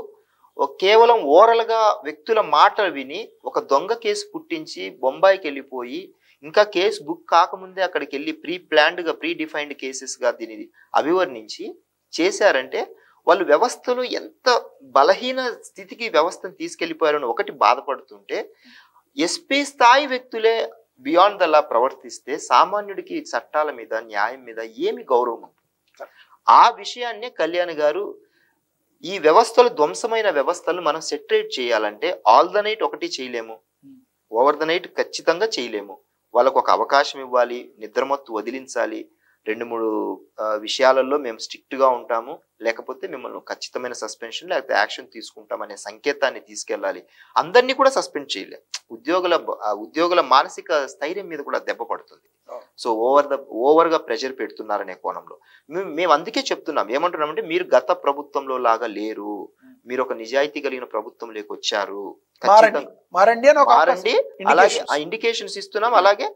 కేవలం ఓరల్గా వ్యక్తుల మాటలు విని ఒక దొంగ కేసు పుట్టించి బొంబాయికి వెళ్ళిపోయి ఇంకా కేసు బుక్ కాకముందే అక్కడికి వెళ్ళి ప్రీ ప్లాన్డ్గా ప్రీ డిఫైన్డ్ కేసెస్గా దీనిని అభివర్ణించి చేశారంటే వాళ్ళు వ్యవస్థలో ఎంత బలహీన స్థితికి వ్యవస్థను తీసుకెళ్ళిపోయారని ఒకటి బాధపడుతుంటే ఎస్పీ స్థాయి వ్యక్తులే బియాండ్ ద లా ప్రవర్తిస్తే సామాన్యుడికి చట్టాల మీద న్యాయం మీద ఏమి గౌరవం ఆ విషయాన్నే కళ్యాణ్ గారు ఈ వ్యవస్థలు ధ్వంసమైన వ్యవస్థలు మనం సెటరేట్ చేయాలంటే ఆల్ ద నైట్ ఒకటి చేయలేము. ఓవర్ ద నైట్ ఖచ్చితంగా చేయలేము. వాళ్ళకు ఒక అవకాశం ఇవ్వాలి నిద్రమత్తు వదిలించాలి రెండు మూడు విషయాలలో మేము స్ట్రిక్ట్గా ఉంటాము. లేకపోతే మిమ్మల్ని ఖచ్చితమైన సస్పెన్షన్ లేకపోతే యాక్షన్ తీసుకుంటాం అనే సంకేతాన్ని తీసుకెళ్ళాలి. అందరినీ కూడా సస్పెండ్ చేయలేం. ఉద్యోగుల ఉద్యోగుల మానసిక స్థైర్యం మీద కూడా దెబ్బ పడుతుంది. సో ఓవర్ ద ఓవర్గా ప్రెషర్ పెడుతున్నారనే కోణంలో. మేము మేము అందుకే చెప్తున్నాం. ఏమంటున్నామంటే మీరు గత ప్రభుత్వంలో లాగా లేరు. మీరు ఒక నిజాయితీ కలిగిన ప్రభుత్వంలోకి వచ్చారు. మారండి. అలాగే ఇండికేషన్స్ ఇస్తున్నాం. అలాగే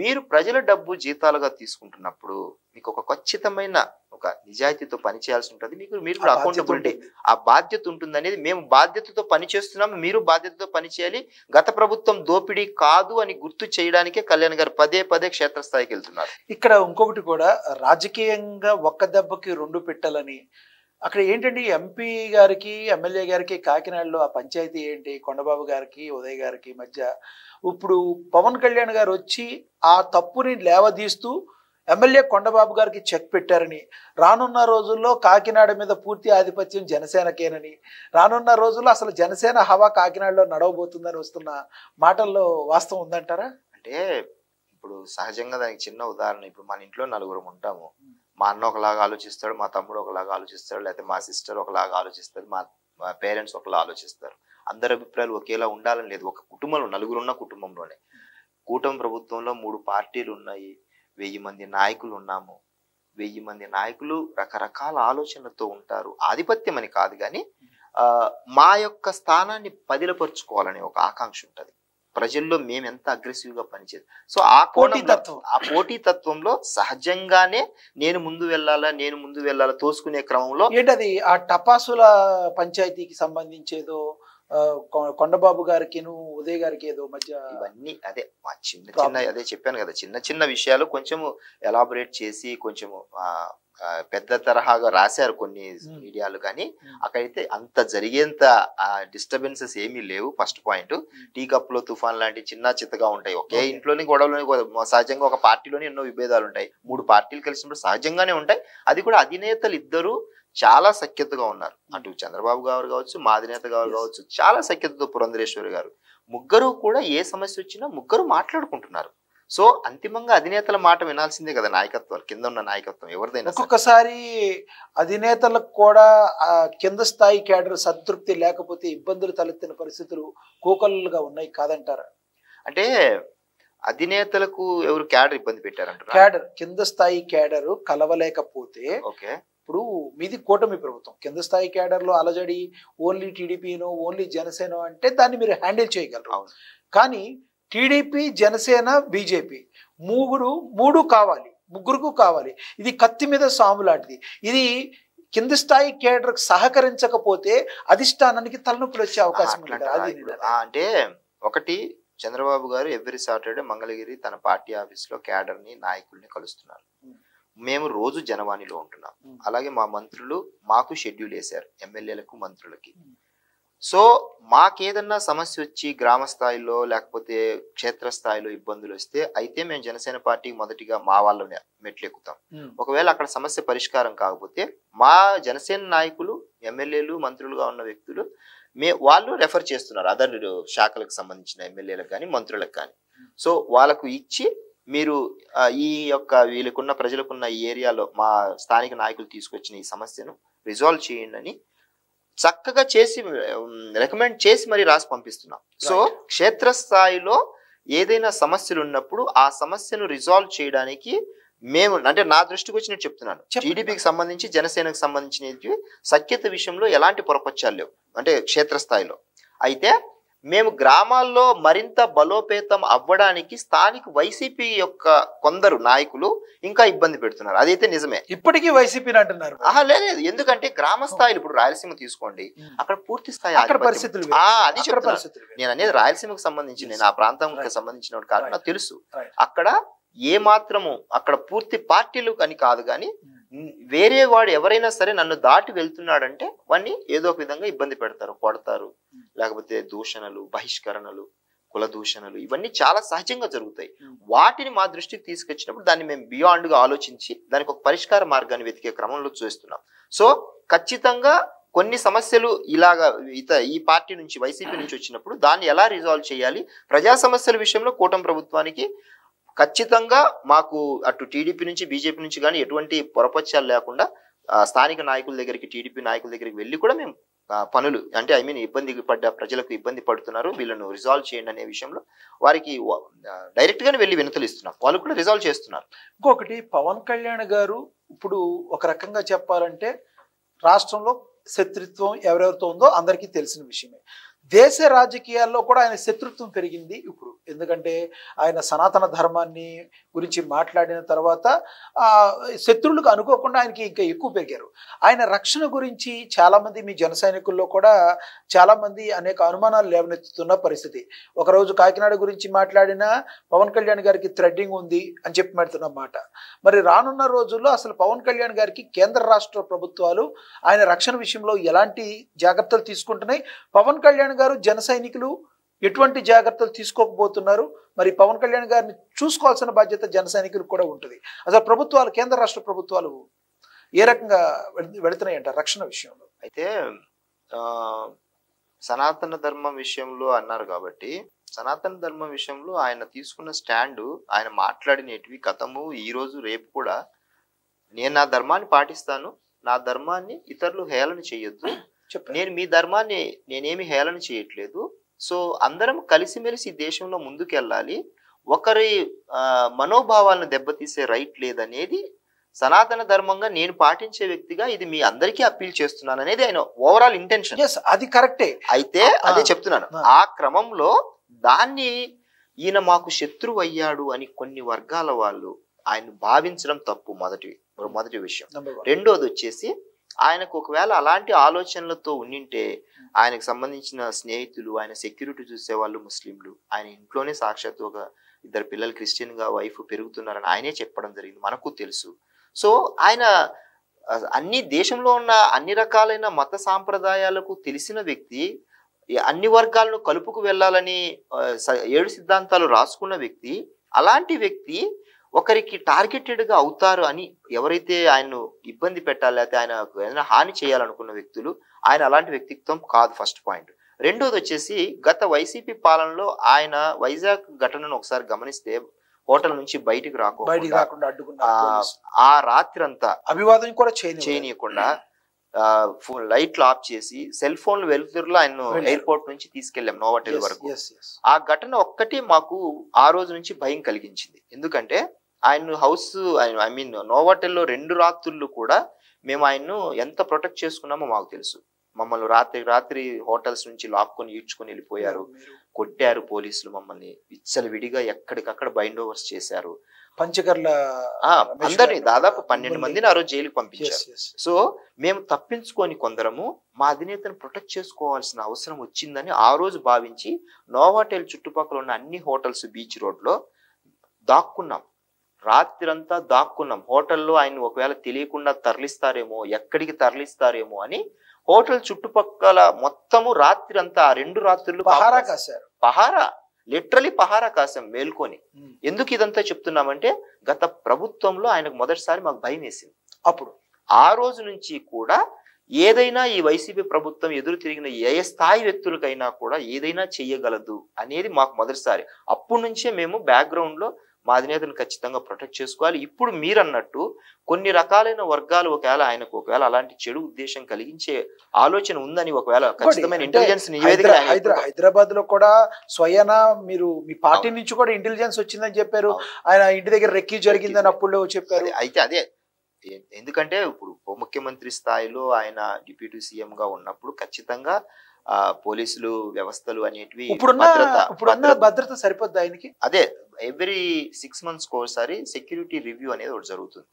మీరు ప్రజల డబ్బు జీతాలుగా తీసుకుంటున్నప్పుడు మీకు ఒక ఖచ్చితమైన ఒక నిజాయితీతో పని చేయాల్సి ఉంటుంది. మీకు మీరు కూడా అకౌంటబిలిటీ. ఆ బాధ్యత ఉంటుంది. అనేది మేము బాధ్యతతో పని చేస్తున్నాం మీరు బాధ్యతతో పని చేయాలి. గత ప్రభుత్వం దోపిడీ కాదు అని గుర్తు చేయడానికే కళ్యాణ్ గారు పదే పదే క్షేత్రస్థాయికి వెళ్తున్నారు. ఇక్కడ ఇంకొకటి కూడా రాజకీయంగా ఒక్క దెబ్బకి రెండు పెట్టాలని అక్కడ ఏంటండి ఎంపీ గారికి ఎమ్మెల్యే గారికి కాకినాడలో ఆ పంచాయతీ ఏంటి కొండబాబు గారికి ఉదయ్ గారికి మధ్య? ఇప్పుడు పవన్ కళ్యాణ్ గారు వచ్చి ఆ తప్పుని లేవదీస్తూ ఎమ్మెల్యే కొండబాబు గారికి చెక్ పెట్టారని రానున్న రోజుల్లో కాకినాడ మీద పూర్తి ఆధిపత్యం జనసేనకేనని రానున్న రోజుల్లో అసలు జనసేన హవా కాకినాడలో నడవబోతుందని వస్తున్న మాటల్లో వాస్తవం ఉందంటారా? అంటే ఇప్పుడు సహజంగా దానికి చిన్న ఉదాహరణ ఇప్పుడు మన ఇంట్లో నలుగురు ఉంటాము. మా అన్న ఒకలాగా ఆలోచిస్తాడు మా తమ్ముడు ఒకలాగా ఆలోచిస్తాడు లేకపోతే మా సిస్టర్ ఒకలాగా ఆలోచిస్తారు మా పేరెంట్స్ ఒకలా ఆలోచిస్తారు. అందరి అభిప్రాయాలు ఒకేలా ఉండాలని లేదు. ఒక కుటుంబంలో నలుగురు ఉన్న కుటుంబంలోనే. కూటమి ప్రభుత్వంలో మూడు పార్టీలు ఉన్నాయి. వెయ్యి మంది నాయకులు ఉన్నాము. వెయ్యి మంది నాయకులు రకరకాల ఆలోచనలతో ఉంటారు. ఆధిపత్యం అని కాదు కానీ మా యొక్క స్థానాన్ని పదిలపరుచుకోవాలనే ఒక ఆకాంక్ష ఉంటుంది. ప్రజల్లో మేము ఎంత అగ్రెసివ్గా పనిచేది సో ఆ పోటీతత్వం. ఆ పోటీ తత్వంలో సహజంగానే నేను ముందు వెళ్ళాలా నేను ముందు వెళ్ళాలా తోసుకునే క్రమంలో ఏంటది ఆ టపాసుల పంచాయతీకి సంబంధించేదో కొండబాబు గారికి ఉదయ్ గారికి ఏదో మధ్య ఇవన్నీ అదే మా చిన్న. చిన్న అదే చెప్పాను కదా చిన్న చిన్న విషయాలు కొంచెము ఎలాబొరేట్ చేసి కొంచెము పెద్ద తరహాగా రాశారు కొన్ని. మీడియాలు కానీ. అక్కడైతే అంత జరిగేంత డిస్టర్బెన్సెస్ ఏమీ లేవు ఫస్ట్ పాయింట్ టీ కప్లో తుఫాన్ లాంటి చిన్న చిత్తగా ఉంటాయి. ఒకే. ఇంట్లోని గొడవలోని గొడవ- సహజంగా ఒక పార్టీలోని ఎన్నో విభేదాలు ఉంటాయి. మూడు పార్టీలు కలిసినప్పుడు సహజంగానే ఉంటాయి. అది కూడా అధినేతలు ఇద్దరు చాలా సఖ్యతగా ఉన్నారు. అటు చంద్రబాబు గారు కావచ్చు మా అధినేత గారు. కావచ్చు చాలా సఖ్యతతో పురంధరేశ్వరి గారు. ముగ్గురు కూడా ఏ సమస్య వచ్చినా ముగ్గురు మాట్లాడుకుంటున్నారు. సో అంతిమంగా అధినేతల మాట వినాల్సిందే కదా నాయకత్వాలు కింద ఉన్న నాయకత్వం ఎవరిదైనా సరే. ఒక్కొక్కసారి అధినేతలకు కూడా కింద స్థాయి క్యాడర్ సంతృప్తి లేకపోతే ఇబ్బందులు తలెత్తిన పరిస్థితులు కోకలుగా ఉన్నాయి కాదంటారా అంటే అధినేతలకు ఎవరు క్యాడర్ ఇబ్బంది పెట్టారంటారా క్యాడర్ కింద స్థాయి క్యాడర్ కలవలేకపోతే ఓకే ఇప్పుడు మీది కూటమి ప్రభుత్వం కింద స్థాయి క్యాడర్లో అలజడి ఓన్లీ టీడీపీనో ఓన్లీ జనసేన అంటే దాన్ని మీరు హ్యాండిల్ చేయగలరు. కానీ టీడీపీ జనసేన బీజేపీ. మూగుడు మూడు కావాలి. ముగ్గురుకు కావాలి. ఇది కత్తి మీద సాము లాంటిది. ఇది కింది స్థాయి కేడర్ సహకరించకపోతే అధిష్టానానికి తలనొప్పులు వచ్చే అవకాశం అంటే ఒకటి చంద్రబాబు గారు ఎవ్రీ సాటర్డే మంగళగిరి తన పార్టీ ఆఫీస్లో క్యాడర్ని నాయకుల్ని కలుస్తున్నారు. మేము రోజు జనవాణిలో ఉంటున్నాం. అలాగే మా మంత్రులు మాకు షెడ్యూల్ వేశారు. ఎమ్మెల్యేలకు మంత్రులకి. సో మాకేదన్నా సమస్య వచ్చి గ్రామ స్థాయిలో లేకపోతే క్షేత్ర స్థాయిలో ఇబ్బందులు వస్తే అయితే మేము జనసేన పార్టీ మొదటిగా మా వాళ్ళని మెట్లెక్కుతాం. ఒకవేళ అక్కడ సమస్య పరిష్కారం కాకపోతే మా జనసేన నాయకులు ఎమ్మెల్యేలు మంత్రులుగా ఉన్న వ్యక్తులు మే వాళ్ళు రెఫర్ చేస్తున్నారు. అదర్ శాఖలకు సంబంధించిన ఎమ్మెల్యేలకు కానీ మంత్రులకు కానీ. సో వాళ్ళకు ఇచ్చి మీరు ఈ యొక్క వీళ్ళకున్న ప్రజలకున్న ఈ ఏరియాలో మా స్థానిక నాయకులు తీసుకొచ్చిన ఈ సమస్యను రిజాల్వ్ చేయండి అని చక్కగా చేసి రికమెండ్ చేసి మరి రాసి పంపిస్తున్నాం. సో క్షేత్రస్థాయిలో ఏదైనా సమస్యలు ఉన్నప్పుడు ఆ సమస్యను రిజాల్వ్ చేయడానికి మేము అంటే నా దృష్టికి వచ్చినట్టు చెప్తున్నాను. చెప్పండి. టీడీపీకి సంబంధించి జనసేనకు సంబంధించిన సఖ్యత విషయంలో ఎలాంటి పొరపచ్చాలు లేవు. అంటే క్షేత్రస్థాయిలో. అయితే మేము గ్రామాల్లో మరింత బలోపేతం అవ్వడానికి స్థానిక వైసీపీ యొక్క కొందరు నాయకులు ఇంకా ఇబ్బంది పెడుతున్నారు అదైతే నిజమే ఇప్పటికీ వైసీపీని అంటున్నారు ఆహా లేదు ఎందుకంటే గ్రామ స్థాయిలో ఇప్పుడు రాయలసీమ తీసుకోండి. అక్కడ పూర్తి స్థాయి. పరిస్థితులు. అది పరిస్థితులు. నేను అనేది రాయలసీమకు సంబంధించి నేను ఆ Right. సంబంధించిన కాదు. నాకు తెలుసు. అక్కడ ఏ మాత్రము అక్కడ పూర్తి పార్టీలు అని కాదు కానీ. వేరే వాడు ఎవరైనా సరే నన్ను దాటి వెళ్తున్నాడంటే వాడిని ఏదో ఒక విధంగా ఇబ్బంది పెడతారు కొడతారు. లేకపోతే దూషణలు బహిష్కరణలు కుల దూషణలు ఇవన్నీ చాలా సహజంగా జరుగుతాయి. వాటిని మా దృష్టికి తీసుకొచ్చినప్పుడు దాన్ని మేము బియాండ్గా ఆలోచించి దానికి ఒక పరిష్కార మార్గాన్ని వెతికే క్రమంలో చూస్తున్నాం సో ఖచ్చితంగా కొన్ని సమస్యలు ఇలాగా ఇత ఈ పార్టీ నుంచి వైసీపీ నుంచి వచ్చినప్పుడు దాన్ని ఎలా రిజాల్వ్ చేయాలి ప్రజా సమస్యల విషయంలో కూటమి ప్రభుత్వానికి ఖచ్చితంగా మాకు అటు టీడీపీ నుంచి బీజేపీ నుంచి కానీ ఎటువంటి పొరపక్షాలు లేకుండా స్థానిక నాయకుల దగ్గరికి టీడీపీ నాయకుల దగ్గరికి వెళ్ళి కూడా మేము పనులు అంటే ఐ మీన్ ఇబ్బంది పడ్డ ప్రజలకు ఇబ్బంది పడుతున్నారు. వీళ్ళను రిజాల్వ్ చేయండి అనే విషయంలో వారికి డైరెక్ట్ గానే వెళ్ళి వినతులు ఇస్తున్నాం వాళ్ళు కూడా రిజాల్వ్ చేస్తున్నారు. ఇంకొకటి పవన్ కళ్యాణ్ గారు ఇప్పుడు ఒక రకంగా చెప్పాలంటే రాష్ట్రంలో శత్రుత్వం ఎవరెవరితో ఉందో అందరికీ తెలిసిన విషయమే. దేశ రాజకీయాల్లో కూడా ఆయన శత్రుత్వం పెరిగింది ఇప్పుడు. ఎందుకంటే ఆయన సనాతన ధర్మాన్ని గురించి మాట్లాడిన తర్వాత శత్రువులకు అనుకోకుండా ఆయనకి ఇంకా ఎక్కువ పెరిగారు. ఆయన రక్షణ గురించి చాలామంది మీ జన సైనికుల్లో కూడా చాలామంది అనేక అనుమానాలు లేవనెత్తుతున్న పరిస్థితి. ఒకరోజు కాకినాడ గురించి మాట్లాడిన పవన్ కళ్యాణ్ గారికి థ్రెడ్డింగ్ ఉంది అని చెప్పి పెడుతున్న మాట. మరి రానున్న రోజుల్లో అసలు పవన్ కళ్యాణ్ గారికి కేంద్ర రాష్ట్ర ప్రభుత్వాలు ఆయన రక్షణ విషయంలో ఎలాంటి జాగ్రత్తలు తీసుకుంటున్నాయి? పవన్ కళ్యాణ్ గారు జన సైనికులు ఎటువంటి జాగ్రత్తలు తీసుకోకపోతున్నారు? మరి పవన్ కళ్యాణ్ గారిని చూసుకోవాల్సిన బాధ్యత జన సైనికులకు కూడా ఉంటుంది. అసలు ప్రభుత్వాలు కేంద్ర రాష్ట్ర ప్రభుత్వాలు ఏ రకంగా వెళ్- వెళుతున్నాయంట రక్షణ విషయంలో? అయితే ఆ సనాతన ధర్మం విషయంలో అన్నారు కాబట్టి సనాతన ధర్మం విషయంలో ఆయన తీసుకున్న స్టాండు ఆయన మాట్లాడినటివి గతము ఈ రోజు రేపు కూడా నేను నా ధర్మాన్ని పాటిస్తాను నా ధర్మాన్ని ఇతరులు హేళన చేయొద్దు చెప్పండి. నేను మీ ధర్మాన్ని నేనేమి హేళన చేయట్లేదు. సో అందరం కలిసిమెలిసి ఈ దేశంలో ముందుకెళ్ళాలి. ఒకరి మనోభావాలను దెబ్బతీసే రైట్ లేదనేది సనాతన ధర్మంగా నేను పాటించే వ్యక్తిగా ఇది మీ అందరికీ అప్పీల్ చేస్తున్నాను అనేది ఆయన ఓవరాల్ ఇంటెన్షన్. అది కరెక్టే. అయితే అదే చెప్తున్నాను. ఆ. క్రమంలో దాన్ని ఈయన మాకు శత్రువు అయ్యాడు అని కొన్ని వర్గాల వాళ్ళు ఆయన భావించడం తప్పు మొదటి మొదటి విషయం. రెండోది వచ్చేసి ఆయనకు ఒకవేళ అలాంటి ఆలోచనలతో ఉండింటే ఆయనకు సంబంధించిన స్నేహితులు ఆయన సెక్యూరిటీ చూసే వాళ్ళు ముస్లింలు. ఆయన ఇంట్లోనే సాక్షాత్ ఒక ఇద్దరు పిల్లలు క్రిస్టియన్గా వైఫ్ పెరుగుతున్నారని ఆయనే చెప్పడం జరిగింది మనకు తెలుసు. సో ఆయన అన్ని దేశంలో ఉన్న అన్ని రకాలైన మత సాంప్రదాయాలకు తెలిసిన వ్యక్తి అన్ని వర్గాలను కలుపుకు వెళ్ళాలని ఏడు సిద్ధాంతాలు రాసుకున్న వ్యక్తి అలాంటి వ్యక్తి ఒకరికి టార్గెటెడ్గా అవుతారు అని ఎవరైతే ఆయన్ను ఇబ్బంది పెట్టాలి లేకపోతే ఆయన ఏదైనా హాని చేయాలనుకున్న వ్యక్తులు ఆయన అలాంటి వ్యక్తిత్వం కాదు ఫస్ట్ పాయింట్. రెండోది వచ్చేసి గత వైసీపీ పాలనలో ఆయన వైజాగ్ ఘటనను ఒకసారి గమనిస్తే హోటల్ నుంచి బయటికి రాకుండా ఆ, రాత్రి అంతా అభివాదం కూడా చేయని చేయనీయకుండా లైట్లు ఆఫ్ చేసి సెల్ ఫోన్లు వెలుతురులో ఆయన. ఎయిర్పోర్ట్ నుంచి తీసుకెళ్ళాం నోవాటెల్ వరకు. ఆ ఘటన ఒక్కటి మాకు ఆ రోజు నుంచి భయం కలిగించింది. ఎందుకంటే ఆయన హౌస్ ఐ మీన్ నోవాటెల్లో రెండు రాత్రులు కూడా మేము ఆయన్ను ఎంత ప్రొటెక్ట్ చేసుకున్నామో మాకు తెలుసు. మమ్మల్ని రాత్రి రాత్రి హోటల్స్ నుంచి లాక్కొని ఈడ్చుకొని వెళ్ళిపోయారు. కొట్టారు పోలీసులు మమ్మల్ని. విచ్చలు విడిగా ఎక్కడికక్కడ బైండ్ ఓవర్స్ చేశారు. పంచకర్ల అందరినీ దాదాపు పన్నెండు. మందిని ఆ రోజు జైలుకి పంపించారు. సో మేము తప్పించుకొని కొందరము మా అధినేతను ప్రొటెక్ట్ చేసుకోవాల్సిన అవసరం వచ్చిందని ఆ రోజు భావించి నోవాటెల్ చుట్టుపక్కల ఉన్న అన్ని హోటల్స్ బీచ్ రోడ్లో దాక్కున్నాం. రాత్రంతా దాక్కున్నాం. హోటల్లో ఆయన ఒకవేళ తెలియకుండా తరలిస్తారేమో ఎక్కడికి తరలిస్తారేమో అని హోటల్ చుట్టుపక్కల మొత్తము రాత్రి అంతా ఆ రెండు రాత్రులు పహారా కాశారు. పహారా? లిటరలీ పహారా కాసాం మేల్కొని. ఎందుకు ఇదంతా చెప్తున్నామంటే గత ప్రభుత్వంలో ఆయనకు మొదటిసారి మాకు భయం వేసింది. అప్పుడు? ఆ రోజు నుంచి కూడా ఏదైనా ఈ వైసీపీ ప్రభుత్వం ఎదురు తిరిగిన ఏ స్థాయి వ్యక్తులకైనా కూడా ఏదైనా చెయ్యగలదు అనేది మాకు మొదటిసారి. అప్పటి నుంచే మేము బ్యాక్గ్రౌండ్లో మా అధినేతను ఖచ్చితంగా ప్రొటెక్ట్ చేసుకోవాలి. ఇప్పుడు మీరు అన్నట్టు కొన్ని రకాలైన వర్గాలు ఒకవేళ ఆయనకు ఒకవేళ అలాంటి చెడు ఉద్దేశం కలిగించే ఆలోచన ఉందని ఒకవేళ ఖచ్చితమైన ఇంటెలిజెన్స్ నివేదిక హైదరాబాద్లో కూడా స్వయాన మీరు మీ పార్టీ. నుంచి కూడా ఇంటెలిజెన్స్ వచ్చిందని చెప్పారు. ఆయన ఇంటి దగ్గర రెక్కి జరిగిందని అప్పుడు చెప్పారు. అయితే అదే ఎందుకంటే ఇప్పుడు ఉప ముఖ్యమంత్రి స్థాయిలో ఆయన డిప్యూటీ సీఎం గా ఉన్నప్పుడు ఖచ్చితంగా పోలీసులు వ్యవస్థలు అనేటివి ఇప్పుడున్న భద్రత ఇప్పుడున్న భద్రత- భద్రత సరిపోద్ది ఆయనకి? అదే ఎవ్రీ సిక్స్ మంత్స్ ఒకసారి సెక్యూరిటీ రివ్యూ అనేది ఒకటి జరుగుతుంది.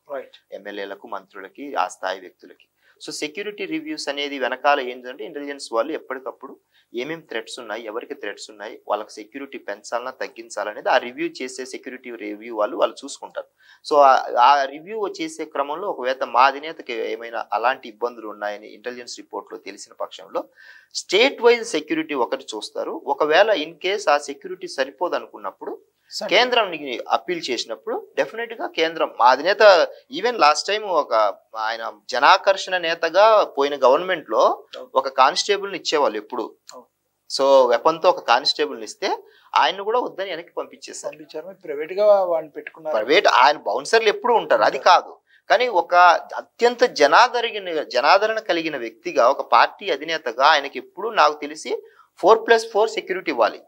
ఎమ్మెల్యేలకు మంత్రులకి ఆ స్థాయి వ్యక్తులకి. సో సెక్యూరిటీ రివ్యూస్ అనేది వెనకాల ఏంటంటే ఇంటెలిజెన్స్ వాళ్ళు ఎప్పటికప్పుడు ఏమేమి థ్రెట్స్ ఉన్నాయి ఎవరికి థ్రెట్స్ ఉన్నాయి వాళ్ళకి సెక్యూరిటీ పెంచాలన్నా తగ్గించాలనేది ఆ రివ్యూ చేసే సెక్యూరిటీ రివ్యూ వాళ్ళు వాళ్ళు చూసుకుంటారు. సో ఆ- రివ్యూ చేసే క్రమంలో ఒకవేళ మా అధినేతకి ఏమైనా అలాంటి ఇబ్బందులు ఉన్నాయని ఇంటెలిజెన్స్ రిపోర్ట్లో తెలిసిన పక్షంలో స్టేట్ వైజ్ సెక్యూరిటీ ఒకటి చూస్తారు. ఒకవేళ ఇన్ కేస్ ఆ సెక్యూరిటీ సరిపోదు అనుకున్నప్పుడు కేంద్రం అప్పీల్ చేసినప్పుడు డెఫినెట్గా కేంద్రం మా అధినేత ఈవెన్ లాస్ట్ టైం ఒక ఆయన జనాకర్షణ నేతగా పోయిన గవర్నమెంట్లో ఒక కానిస్టేబుల్ని ఇచ్చేవాళ్ళు ఎప్పుడు. సో వెపన్తో ఒక కానిస్టేబుల్ని ఇస్తే ఆయన కూడా వద్దని వెనక్కి పంపించారు. ప్రైవేట్గా వాడిని పెట్టుకున్నారు. ప్రైవేట్ ఆయన బౌన్సర్లు ఎప్పుడు ఉంటారు అది కాదు. కానీ ఒక అత్యంత జనాదరిగిన జనాదరణ కలిగిన వ్యక్తిగా ఒక పార్టీ అధినేతగా ఆయనకి ఎప్పుడు నాకు తెలిసి ఫోర్ ప్లస్ ఫోర్ సెక్యూరిటీ ఇవ్వాలి.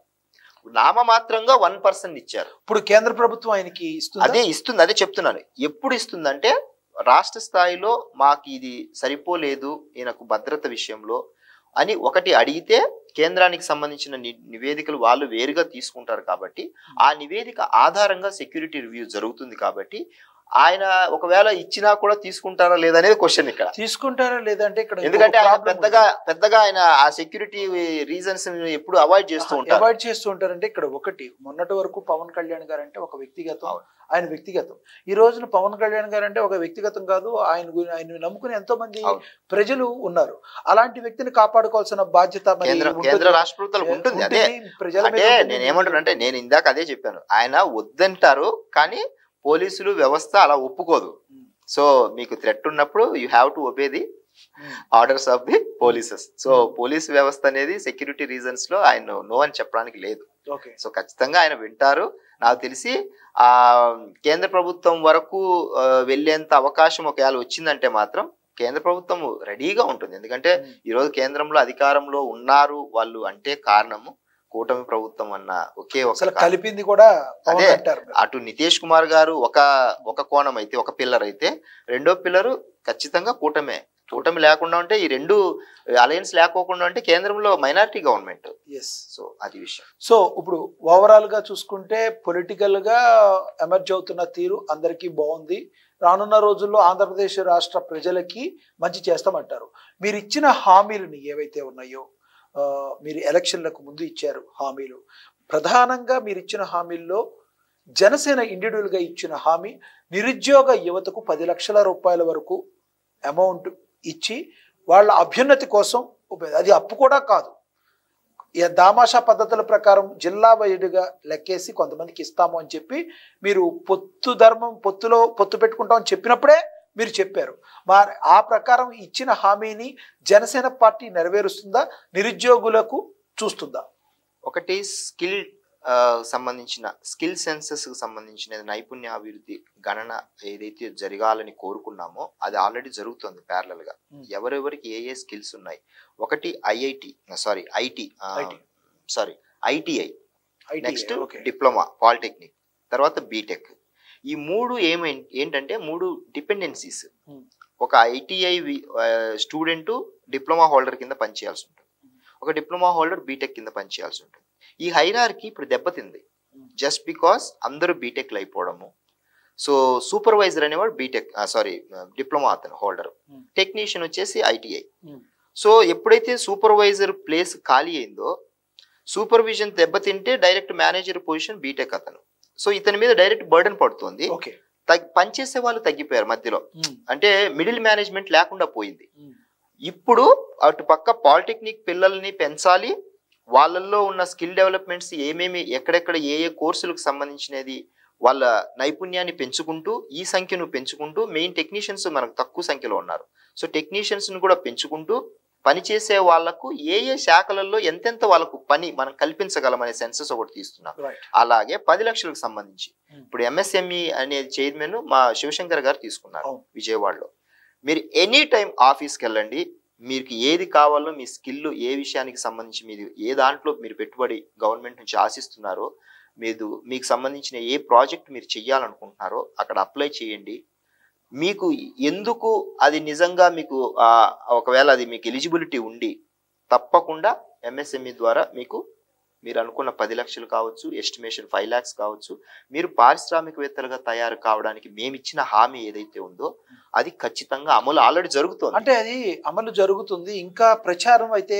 నామమాత్రంగా వన్ పర్సన్ ఇచ్చారు. ఇప్పుడు కేంద్ర ప్రభుత్వం ఆయనకి ఇస్తుంది? అదే ఇస్తుంది అదే చెప్తున్నాను. ఎప్పుడు ఇస్తుందంటే రాష్ట్ర స్థాయిలో మాకు ఇది సరిపోలేదు ఈయనకు భద్రత విషయంలో అని ఒకటి అడిగితే కేంద్రానికి సంబంధించిన నివేదికలు వాళ్ళు వేరుగా తీసుకుంటారు కాబట్టి ఆ నివేదిక ఆధారంగా సెక్యూరిటీ రివ్యూ జరుగుతుంది కాబట్టి ఆయన ఒకవేళ ఇచ్చినా కూడా తీసుకుంటారా లేదనేది క్వశ్చన్ ఇక్కడ. తీసుకుంటారా లేదంటే ఇక్కడ ఎందుకంటే ఆయన పెద్దగా పెద్దగా ఆయన ఆ సెక్యూరిటీ రీజన్స్ ఎప్పుడు అవాయిడ్ చేస్తూ ఉంటారు. అవాయిడ్ చేస్తూ ఉంటారంటే ఇక్కడ ఒకటి మొన్నటి వరకు పవన్ కళ్యాణ్ గారు అంటే ఒక వ్యక్తిగతం. ఆయన వ్యక్తిగతం. ఈ రోజున పవన్ కళ్యాణ్ గారు అంటే ఒక వ్యక్తిగతం కాదు ఆయన ఆయన నమ్ముకుని ఎంతో మంది. ప్రజలు ఉన్నారు. అలాంటి వ్యక్తిని కాపాడుకోవాల్సిన బాధ్యత కేంద్ర రాష్ట్ర ప్రభుత్వాలకు ఉంటుంది అదే. ప్రజల అంటే. నేను ఏమంటున్నా నేను ఇందాక అదే చెప్పాను. ఆయన వద్దంటారు కానీ పోలీసులు వ్యవస్థ అలా ఒప్పుకోదు ఉమ్. సో మీకు థ్రెట్ ఉన్నప్పుడు you have to obey the. Orders of the polices so Hmm. Police వ్యవస్థ అనేది సెక్యూరిటీ రీజన్స్లో ఆయన నో అని చెప్పడానికి లేదు ఓకే సో ఖచ్చితంగా ఆయన వింటారు నాకు తెలిసి ఆ కేంద్ర ప్రభుత్వం వరకు వెళ్ళేంత అవకాశం ఒకవేళ వచ్చిందంటే మాత్రం కేంద్ర ప్రభుత్వం రెడీగా ఉంటుంది ఎందుకంటే ఉమ్. ఈ రోజు కేంద్రంలో అధికారంలో ఉన్నారు వాళ్ళు అంటే కారణము కూటమి ప్రభుత్వం అన్న ఒకే ఒక. కలిపింది కూడా అదే. అంటారు అటు నితీష్ కుమార్ గారు ఒక ఒక కోణం అయితే ఒక పిల్లర్ అయితే రెండో పిల్లరు ఖచ్చితంగా కూటమే. కూటమి లేకుండా ఉంటే ఈ రెండు అలయన్స్ లేకోకుండా ఉంటే కేంద్రంలో మైనారిటీ గవర్నమెంట్ ఎస్ సో అది విషయం. సో ఇప్పుడు ఓవరాల్గా చూసుకుంటే పొలిటికల్గా ఎమర్జ్ అవుతున్న తీరు అందరికీ బాగుంది. రానున్న రోజుల్లో ఆంధ్రప్రదేశ్ రాష్ట్ర ప్రజలకి మంచి చేస్తామంటారు. మీరు ఇచ్చిన హామీలని ఏవైతే ఉన్నాయో మీరు ఎలక్షన్లకు ముందు ఇచ్చారు హామీలు. ప్రధానంగా మీరు ఇచ్చిన హామీల్లో జనసేన ఇండివిజువల్గా ఇచ్చిన హామీ నిరుద్యోగ యువతకు పది లక్షల రూపాయల వరకు అమౌంట్ ఇచ్చి వాళ్ళ అభ్యున్నతి కోసం అది అప్పు కూడా కాదు. ఈ దామాషా పద్ధతుల ప్రకారం జిల్లా వైడ్గా లెక్కేసి కొంతమందికి ఇస్తాము అని చెప్పి మీరు పొత్తు ధర్మం పొత్తులో పొత్తు పెట్టుకుంటామని చెప్పినప్పుడే మీరు చెప్పారు. మా ఆ ప్రకారం ఇచ్చిన హామీని జనసేన పార్టీ నెరవేరుస్తుందా? నిరుద్యోగులకు చూస్తుందా? ఒకటి స్కిల్ సంబంధించిన స్కిల్ సెన్సెస్ సంబంధించిన నైపుణ్య అభివృద్ధి గణన ఏదైతే జరగాలని కోరుకున్నామో అది ఆల్రెడీ జరుగుతుంది ప్యారలల్గా Hmm. ఎవరెవరికి ఏ ఏ స్కిల్స్ ఉన్నాయి? ఒకటి IIT sorry IT. Sorry ITI. Next diploma polytechnic. తర్వాత బీటెక్. ఈ మూడు ఏమై ఏంటంటే మూడు డిపెండెన్సీస్. ఒక ఐటీఐ స్టూడెంట్ డిప్లొమా హోల్డర్ కింద పనిచేయాల్సి ఉంటుంది ఒక డిప్లొమా హోల్డర్ బీటెక్ కింద పనిచేయాల్సి ఉంటుంది ఈ హైరార్కి ఇప్పుడు దెబ్బతింది. జస్ట్ బికాస్ అందరూ బీటెక్లు అయిపోవడము సో సూపర్వైజర్ అనేవాడు బీటెక్ సారీ డిప్లొమా అతను హోల్డర్. టెక్నీషియన్ వచ్చేసి ఐటీఐ. సో ఎప్పుడైతే సూపర్వైజర్ ప్లేస్ ఖాళీ అయిందో సూపర్విజన్ దెబ్బతింటే డైరెక్ట్ మేనేజర్ పొజిషన్ బీటెక్ అతను సో ఇతని మీద డైరెక్ట్ బర్డన్ పడుతుంది. పనిచేసే వాళ్ళు తగ్గిపోయారు మధ్యలో. అంటే మిడిల్ మేనేజ్మెంట్ లేకుండా పోయింది. ఇప్పుడు అటు పక్క పాలిటెక్నిక్ పిల్లల్ని పెంచాలి. వాళ్ళల్లో ఉన్న స్కిల్ డెవలప్మెంట్స్ ఏమేమి ఎక్కడెక్కడ ఏ ఏ కోర్సులకు సంబంధించినది వాళ్ళ నైపుణ్యాన్ని పెంచుకుంటూ ఈ సంఖ్యను పెంచుకుంటూ మెయిన్ టెక్నీషియన్స్ మనకు తక్కువ సంఖ్యలో ఉన్నారు. సో టెక్నీషియన్స్ను కూడా పెంచుకుంటూ పనిచేసే వాళ్ళకు ఏ ఏ శాఖలలో ఎంతెంత వాళ్ళకు పని మనం కల్పించగలమనే సెన్సెస్ ఒకటి తీస్తున్నాం. అలాగే పది లక్షలకు సంబంధించి. Hmm. ఇప్పుడు ఎంఎస్ఎంఈ అనే చైర్మన్ మా శివశంకర్ గారు తీసుకున్నారు. విజయవాడలో. మీరు ఎనీ టైం ఆఫీస్కి వెళ్ళండి మీకు ఏది కావాలో మీ స్కిల్ ఏ విషయానికి సంబంధించి మీరు ఏ దాంట్లో మీరు పెట్టుబడి గవర్నమెంట్ నుంచి ఆశిస్తున్నారో మీరు మీకు సంబంధించిన ఏ ప్రాజెక్ట్ మీరు చెయ్యాలనుకుంటున్నారో అక్కడ అప్లై చేయండి. మీకు ఎందుకు అది నిజంగా మీకు ఒకవేళ అది మీకు ఎలిజిబిలిటీ ఉండి తప్పకుండా ఎంఎస్ఎంఈ ద్వారా మీకు మీరు అనుకున్న పది లక్షలు కావచ్చు ఎస్టిమేషన్ ఫైవ్ ల్యాక్స్ కావచ్చు మీరు పారిశ్రామికవేత్తలుగా తయారు కావడానికి మేము ఇచ్చిన హామీ ఏదైతే ఉందో అది ఖచ్చితంగా అమలు ఆల్రెడీ జరుగుతుంది. అంటే అది అమలు జరుగుతుంది. ఇంకా ప్రచారం అయితే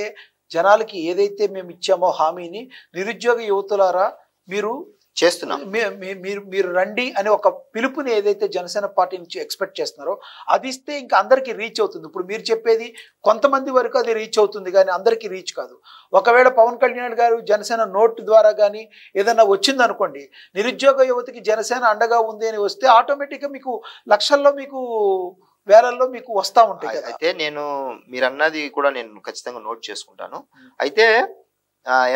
జనాలకి ఏదైతే మేము ఇచ్చామో హామీని నిరుద్యోగ యువతులారా మీరు చేస్తున్నాం. మీరు మీరు రండి అని ఒక పిలుపుని ఏదైతే జనసేన పార్టీ నుంచి ఎక్స్పెక్ట్ చేస్తున్నారో అది ఇస్తే ఇంకా అందరికీ రీచ్ అవుతుంది. ఇప్పుడు మీరు చెప్పేది కొంతమంది వరకు అది రీచ్ అవుతుంది కానీ అందరికీ రీచ్ కాదు. ఒకవేళ పవన్ కళ్యాణ్ గారు జనసేన నోట్ ద్వారా కానీ ఏదైనా వచ్చింది అనుకోండి నిరుద్యోగ యువతకి జనసేన అండగా ఉంది అని వస్తే ఆటోమేటిక్గా మీకు లక్షల్లో మీకు వేలల్లో మీకు వస్తూ ఉంటాయి అయితే నేను మీరు అన్నది కూడా నేను ఖచ్చితంగా నోట్ చేసుకుంటాను. అయితే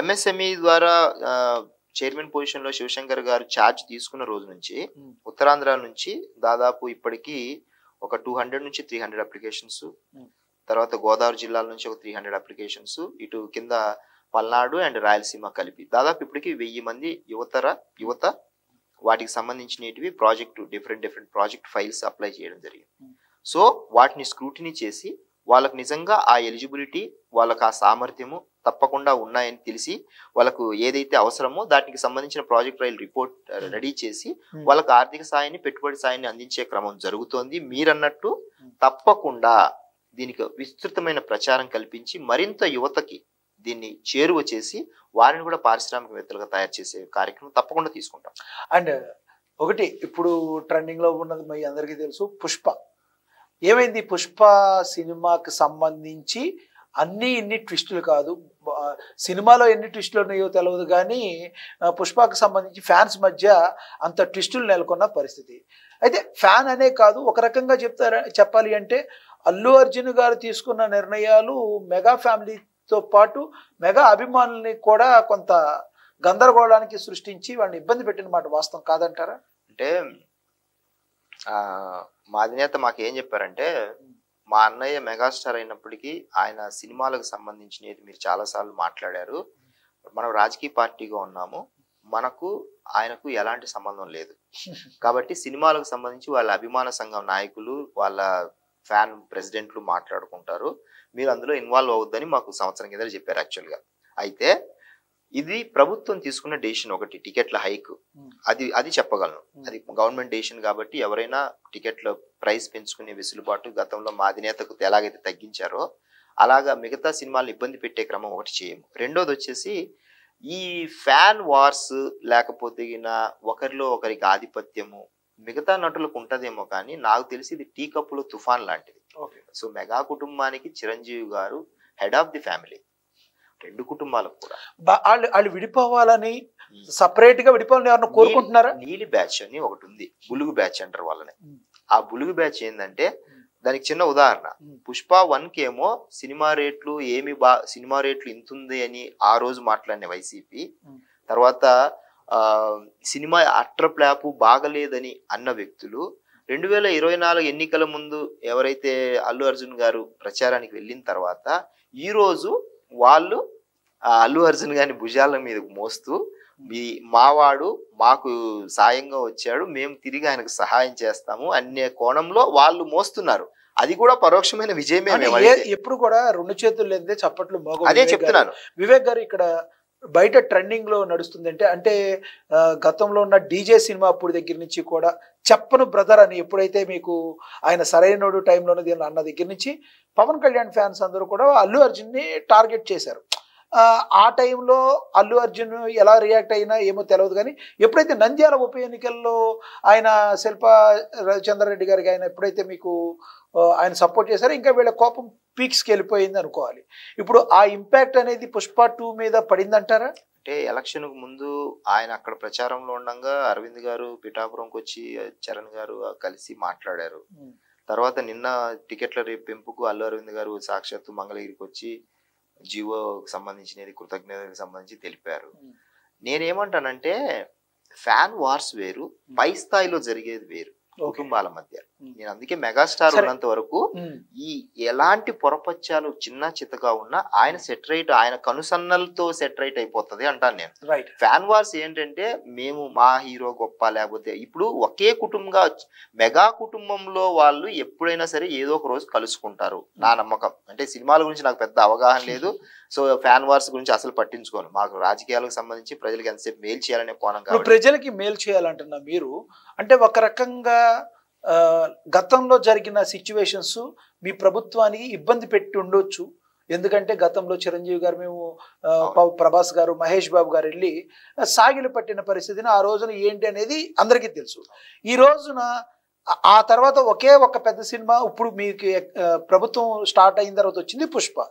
ఎంఎస్ఎంఈ ద్వారా చైర్మన్ పొజిషన్లో శివశంకర్ గారు ఛార్జ్ తీసుకున్న రోజు నుంచి. ఉత్తరాంధ్ర నుంచి దాదాపు ఇప్పటికి ఒక టూ హండ్రెడ్ నుంచి త్రీ హండ్రెడ్ అప్లికేషన్స్. తర్వాత గోదావరి జిల్లాల నుంచి ఒక త్రీ హండ్రెడ్ అప్లికేషన్స్ ఇటు కింద పల్నాడు అండ్ రాయలసీమ కలిపి దాదాపు ఇప్పటికి వెయ్యి మంది యువతర యువత వాటికి సంబంధించినవి project different different project files apply చేయడం జరిగింది. సో వాటిని స్క్రూటినీ చేసి వాళ్ళకు నిజంగా ఆ ఎలిజిబిలిటీ వాళ్ళకి ఆ సామర్థ్యము తప్పకుండా ఉన్నాయని తెలిసి వాళ్ళకు ఏదైతే అవసరమో దానికి సంబంధించిన ప్రాజెక్ట్ రైల్ రిపోర్ట్ రెడీ చేసి Hmm. వాళ్ళకు ఆర్థిక సాయాన్ని పెట్టుబడి సాయాన్ని అందించే క్రమం జరుగుతోంది. మీరన్నట్టు Hmm. తప్పకుండా దీనికి విస్తృతమైన ప్రచారం కల్పించి మరింత యువతకి దీన్ని చేరువ చేసి వారిని కూడా పారిశ్రామికవేత్తలుగా తయారు చేసే కార్యక్రమం తప్పకుండా తీసుకుంటాం. అండ్ ఒకటి ఇప్పుడు ట్రెండింగ్లో ఉన్నది మీ అందరికీ తెలుసు పుష్ప. ఏమైంది? పుష్ప సినిమాకి సంబంధించి అన్ని ఇన్ని ట్విస్టులు కాదు సినిమాలో ఎన్ని ట్విస్టులు ఉన్నాయో తెలియదు కానీ పుష్పకు సంబంధించి ఫ్యాన్స్ మధ్య అంత ట్విస్టులు నెలకొన్న పరిస్థితి. అయితే ఫ్యాన్ అనే కాదు ఒక రకంగా చెప్తారా చెప్పాలి అంటే అల్లు అర్జున్ గారు తీసుకున్న నిర్ణయాలు మెగా ఫ్యామిలీతో పాటు మెగా అభిమానుల్ని కూడా కొంత గందరగోళానికి సృష్టించి వాళ్ళని ఇబ్బంది పెట్టిన మాట వాస్తవం కాదంటారా? అంటే మా అధినేత మాకు ఏం చెప్పారంటే మా అన్నయ్య మెగాస్టార్ అయినప్పటికీ ఆయన సినిమాలకు సంబంధించినది మీరు చాలాసార్లు మాట్లాడారు. మనం రాజకీయ పార్టీగా ఉన్నాము. మనకు ఆయనకు ఎలాంటి సంబంధం లేదు. కాబట్టి సినిమాలకు సంబంధించి వాళ్ళ అభిమాన సంఘం నాయకులు వాళ్ళ ఫ్యాన్ ప్రెసిడెంట్లు మాట్లాడుకుంటారు. మీరు అందులో ఇన్వాల్వ్ అవుద్దని మాకు సంవత్సరం కింద చెప్పారు యాక్చువల్గా. అయితే ఇది ప్రభుత్వం తీసుకున్న డెసిషన్ ఒకటి టికెట్ల హైక్. అది అది చెప్పగలను. అది గవర్నమెంట్ డెసిషన్ కాబట్టి ఎవరైనా టికెట్ల ప్రైస్ పెంచుకునే వెసులుబాటు గతంలో మా అధినేతకు ఎలాగైతే తగ్గించారో అలాగా మిగతా సినిమాలు ఇబ్బంది పెట్టే క్రమం ఒకటి చేయము. రెండోది వచ్చేసి ఈ ఫ్యాన్ వార్స్ లేకపోతే ఒకరిలో ఒకరికి ఆధిపత్యము మిగతా నటులకు ఉంటదేమో కానీ నాకు తెలిసి ఇది టీ కప్పులో తుఫాన్ లాంటిది. సో మెగా కుటుంబానికి చిరంజీవి గారు హెడ్ ఆఫ్ ది ఫ్యామిలీ. రెండు కుటుంబాలకు కూడా. వాళ్ళు వాళ్ళు విడిపోవాలని సపరేట్గా విడిపోవాలని ఎవరన్నా కోరుకుంటున్నారా? నీలి- బ్యాచ్ అని ఒకటి ఉంది. బులుగు బ్యాచ్ అంటారు వాళ్ళని. ఆ బులుగు బ్యాచ్ ఏంటంటే దానికి చిన్న ఉదాహరణ. పుష్ప వన్ కేమో సినిమా రేట్లు ఏమి బా సినిమా రేట్లు ఇంతుంది అని ఆ రోజు మాట్లాడిన వైసీపీ. తర్వాత ఆ సినిమా అట్రప్లాపు బాగలేదని అన్న వ్యక్తులు. రెండు వేల ఇరవై నాలుగు ఎన్నికల ముందు ఎవరైతే అల్లు అర్జున్ గారు ప్రచారానికి వెళ్ళిన తర్వాత ఈ రోజు వాళ్ళు ఆ అల్లు అర్జున్ గారిని భుజాల మీద మోస్తూ మీ మావాడు మాకు సాయంగా వచ్చాడు మేము తిరిగి ఆయనకు సహాయం చేస్తాము అనే కోణంలో వాళ్ళు మోస్తున్నారు. అది కూడా పరోక్షమైన విజయమే. ఎప్పుడు కూడా రెండు చేతులు లేదే చప్పట్లు అదే చెప్తున్నాను. వివేక్ గారు ఇక్కడ బయట ట్రెండింగ్లో నడుస్తుంది అంటే అంటే గతంలో ఉన్న డీజే సినిమా అప్పుడు దగ్గర నుంచి కూడా చెప్పను బ్రదర్ అని ఎప్పుడైతే మీకు ఆయన సరైనడు టైంలోనే దీనిలో అన్న దగ్గర నుంచి పవన్ కళ్యాణ్ ఫ్యాన్స్ అందరూ కూడా అల్లు అర్జున్ని టార్గెట్ చేశారు. ఆ, టైంలో అల్లు అర్జున్ ఎలా రియాక్ట్ అయినా ఏమో తెలియదు కానీ ఎప్పుడైతే నంద్యాల ఉప ఎన్నికల్లో ఆయన శిల్ప రవిచంద్రారెడ్డి గారికి ఆయన ఎప్పుడైతే మీకు ఆయన సపోర్ట్ చేశారో ఇంకా వీళ్ళ కోపం పీక్స్కి వెళ్ళిపోయింది అనుకోవాలి. ఇప్పుడు ఆ ఇంపాక్ట్ అనేది పుష్ప టూ మీద పడిందంటారా? అంటే ఎలక్షన్ ముందు ఆయన అక్కడ ప్రచారంలో ఉండగా అరవింద్ గారు పిఠాపురంకి వచ్చి చరణ్ గారు కలిసి మాట్లాడారు. తర్వాత నిన్న టికెట్ల రేపు పెంపుకు అల్లు అరవింద్ గారు సాక్షాత్తు మంగళగిరికి వచ్చి జివో సంబంధించినది కృతజ్ఞతలకు సంబంధించి తెలిపారు. నేనేమంటానంటే ఫ్యాన్ వార్స్ వేరు పై స్థాయిలో జరిగేది వేరు కుటుంబాల మధ్య. నేను అందుకే మెగాస్టార్. ఉన్నంత వరకు ఈ ఎలాంటి పొరపచ్చాలు చిన్న చిత్తగా ఉన్నా ఆయన సెట్ రైట్ ఆయన కనుసన్నలతో సెట్ రైట్ అయిపోతుంది అంటాను నేను. ఫ్యాన్ వార్స్ ఏంటంటే మేము మా హీరో గొప్ప లేకపోతే ఇప్పుడు ఒకే కుటుంబంగా మెగా కుటుంబంలో వాళ్ళు ఎప్పుడైనా సరే ఏదో ఒక రోజు కలుసుకుంటారు నా నమ్మకం. అంటే సినిమాల గురించి నాకు పెద్ద అవగాహన లేదు. సో ఫ్యాన్ వార్స్ గురించి అసలు పట్టించుకోను. మాకు రాజకీయాలకు సంబంధించి ప్రజలకు ఎంతసేపు మేలు చేయాలనే కోణం ప్రజలకి మేలు చేయాలంటున్నా మీరు. అంటే ఒక రకంగా గతంలో జరిగిన సిచ్యువేషన్స్ మీ ప్రభుత్వానికి ఇబ్బంది పెట్టి ఉండొచ్చు. ఎందుకంటే గతంలో చిరంజీవి గారు మేము ప్రభాస్ గారు మహేష్ బాబు గారు వెళ్ళి సాగిలు పట్టిన పరిస్థితిని ఆ రోజున ఏంటి అనేది అందరికీ తెలుసు. ఈ రోజున ఆ- తర్వాత ఒకే ఒక పెద్ద సినిమా ఇప్పుడు మీకు ప్రభుత్వం స్టార్ట్ అయిన తర్వాత వచ్చింది పుష్ప.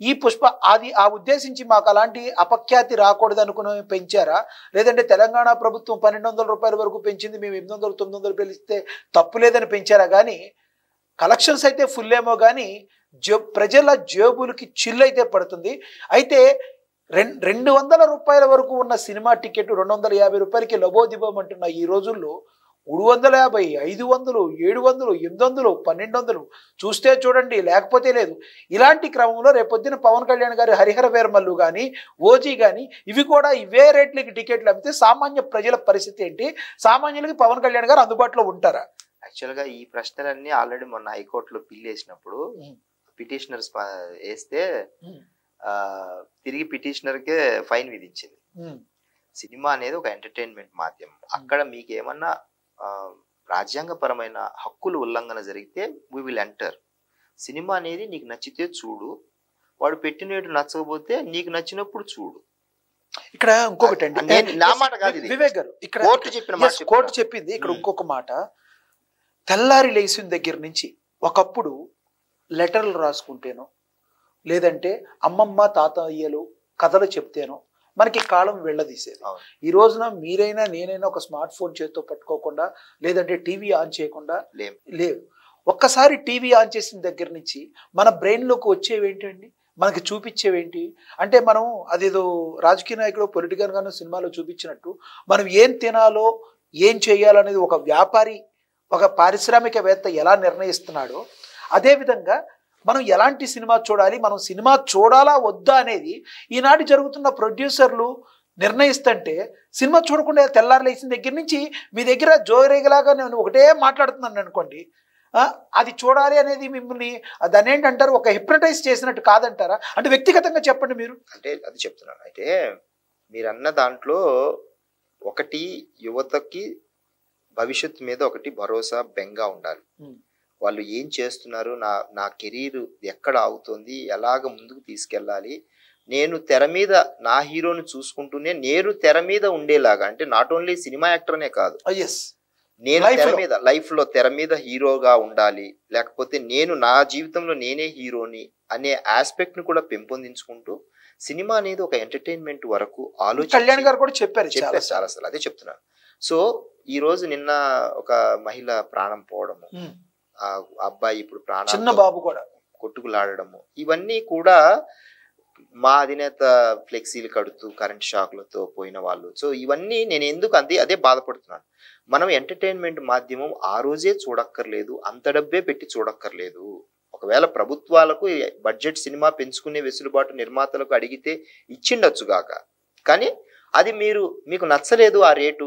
ఈ పుష్ప అది ఆ ఉద్దేశించి మాకు అలాంటి అపఖ్యాతి రాకూడదు అనుకుని పెంచారా? లేదంటే తెలంగాణ ప్రభుత్వం పన్నెండు వందల రూపాయల వరకు పెంచింది మేము ఎనిమిది వందలు తొమ్మిది వందలు పెంచితే తప్పు లేదని పెంచారా? కానీ కలెక్షన్స్ అయితే ఫుల్ ఏమో కానీ జో ప్రజల జేబులకి చిల్లు అయితే పడుతుంది. అయితే రెండు రెండు వందల రూపాయల వరకు ఉన్న సినిమా టికెట్ రెండు వందల యాభై రూపాయలకి లబోదిబోమంటున్న ఈ రోజుల్లో మూడు వందల యాభై ఐదు వందలు ఏడు వందలు ఎనిమిది వందలు పన్నెండు వందలు చూస్తే చూడండి లేకపోతే లేదు. ఇలాంటి క్రమంలో రేపొద్దున పవన్ కళ్యాణ్ గారి హరిహర వేర్మల్లు కానీ ఓజీ కానీ ఇవి కూడా ఇవే రేట్లకి టికెట్లు అమ్మితే సామాన్య ప్రజల పరిస్థితి ఏంటి? సామాన్యులకి పవన్ కళ్యాణ్ గారు అందుబాటులో ఉంటారా? యాక్చువల్గా ఈ ప్రశ్నలన్నీ ఆల్రెడీ మొన్న హైకోర్టులో పిల్ వేసినప్పుడు. పిటిషనర్స్ వేస్తే ఆ, తిరిగి పిటిషనర్కే ఫైన్ విధించింది. సినిమా అనేది ఒక ఎంటర్టైన్మెంట్ మాధ్యమం. అక్కడ మీకు ఏమన్నా రాజ్యాంగపరమైన హక్కులు ఉల్లంఘన జరిగితే వీ విల్ ఎంటర్ సినిమా అనేది నీకు నచ్చితే చూడు వాడు పెట్టినట్టు నచ్చకపోతే నీకు నచ్చినప్పుడు చూడు ఇక్కడ ఇంకొకటి అండి నా మాట కాదు. వివేక్ గారు ఇక్కడ కోర్టు చెప్పిన. కోర్టు చెప్పింది ఇక్కడ. ఇంకొక మాట తెల్లారి లేచిన దగ్గర నుంచి ఒకప్పుడు లెటర్లు రాసుకుంటేనో లేదంటే అమ్మమ్మ తాతయ్యలు కథలు చెప్తేనో మనకి కాలం వెళ్ళదీసేది. ఈ రోజున మీరైనా నేనైనా ఒక స్మార్ట్ ఫోన్ చేతితో పట్టుకోకుండా లేదంటే టీవీ ఆన్ చేయకుండా లేవు. ఒక్కసారి టీవీ ఆన్ చేసిన దగ్గర నుంచి మన బ్రెయిన్లోకి వచ్చేవి ఏంటండి మనకి చూపించేవేంటి అంటే మనం అదేదో రాజకీయ నాయకుడు పొలిటికల్ గాను సినిమాలో చూపించినట్టు మనం ఏం తినాలో ఏం చేయాలనేది ఒక వ్యాపారి ఒక పారిశ్రామికవేత్త ఎలా నిర్ణయిస్తున్నాడో అదేవిధంగా మనం ఎలాంటి సినిమా చూడాలి మనం సినిమా చూడాలా వద్దా అనేది ఈనాటి జరుగుతున్న ప్రొడ్యూసర్లు నిర్ణయిస్తుంటే సినిమా చూడకుండా తెల్లారు లేచిన దగ్గర నుంచి మీ దగ్గర జోరేగలాగా నేను ఒకటే మాట్లాడుతున్నాను అనుకోండి అది చూడాలి అనేది మిమ్మల్ని దాన్ని ఏంటంటారు ఒక హిప్నటైజ్ చేసినట్టు కాదంటారా? అంటే వ్యక్తిగతంగా చెప్పండి మీరు. అంటే అది చెప్తున్నాను. అయితే మీరు అన్న దాంట్లో ఒకటి యువతకి భవిష్యత్తు మీద ఒకటి భరోసా బెంగా ఉండాలి. వాళ్ళు ఏం చేస్తున్నారు? నా నా కెరీర్ ఎక్కడ ఆగుతుంది? ఎలాగ ముందుకు తీసుకెళ్ళాలి? నేను తెర మీద నా హీరోని చూసుకుంటూనే నేను తెర మీద ఉండేలాగా అంటే నాట్ ఓన్లీ సినిమా యాక్టర్ అనే కాదు ఎస్ నేను తెర. మీద లైఫ్లో తెర మీద హీరోగా ఉండాలి. లేకపోతే నేను నా జీవితంలో నేనే హీరోని అనే ఆస్పెక్ట్ని కూడా పెంపొందించుకుంటూ సినిమా అనేది ఒక ఎంటర్టైన్మెంట్ వరకు ఆలోచించి కళ్యాణ్ గారు కూడా చెప్పారు చాలా చెప్పారు చాలా అసలు అదే చెప్తున్నాను సో ఈ రోజు నిన్న ఒక మహిళ ప్రాణం పోవడము. ఉమ్. ఆ అబ్బాయి ఇప్పుడు చిన్న ప్రాణం బాబు కూడా. కొట్టుకులాడడము. ఇవన్నీ కూడా మా అధినేత ఫ్లెక్సీలు కడుతూ కరెంట్ షాక్లతో పోయిన వాళ్ళు. సో ఇవన్నీ నేను ఎందుకు అదే అదే బాధపడుతున్నాను. మనం ఎంటర్టైన్మెంట్ మాధ్యమం ఆ రోజే చూడక్కర్లేదు అంత డబ్బే పెట్టి చూడక్కర్లేదు. ఒకవేళ ప్రభుత్వాలకు బడ్జెట్ సినిమా పెంచుకునే వెసులుబాటు నిర్మాతలకు అడిగితే ఇచ్చిండొచ్చు గాక. కానీ అది మీరు మీకు నచ్చలేదు ఆ రేటు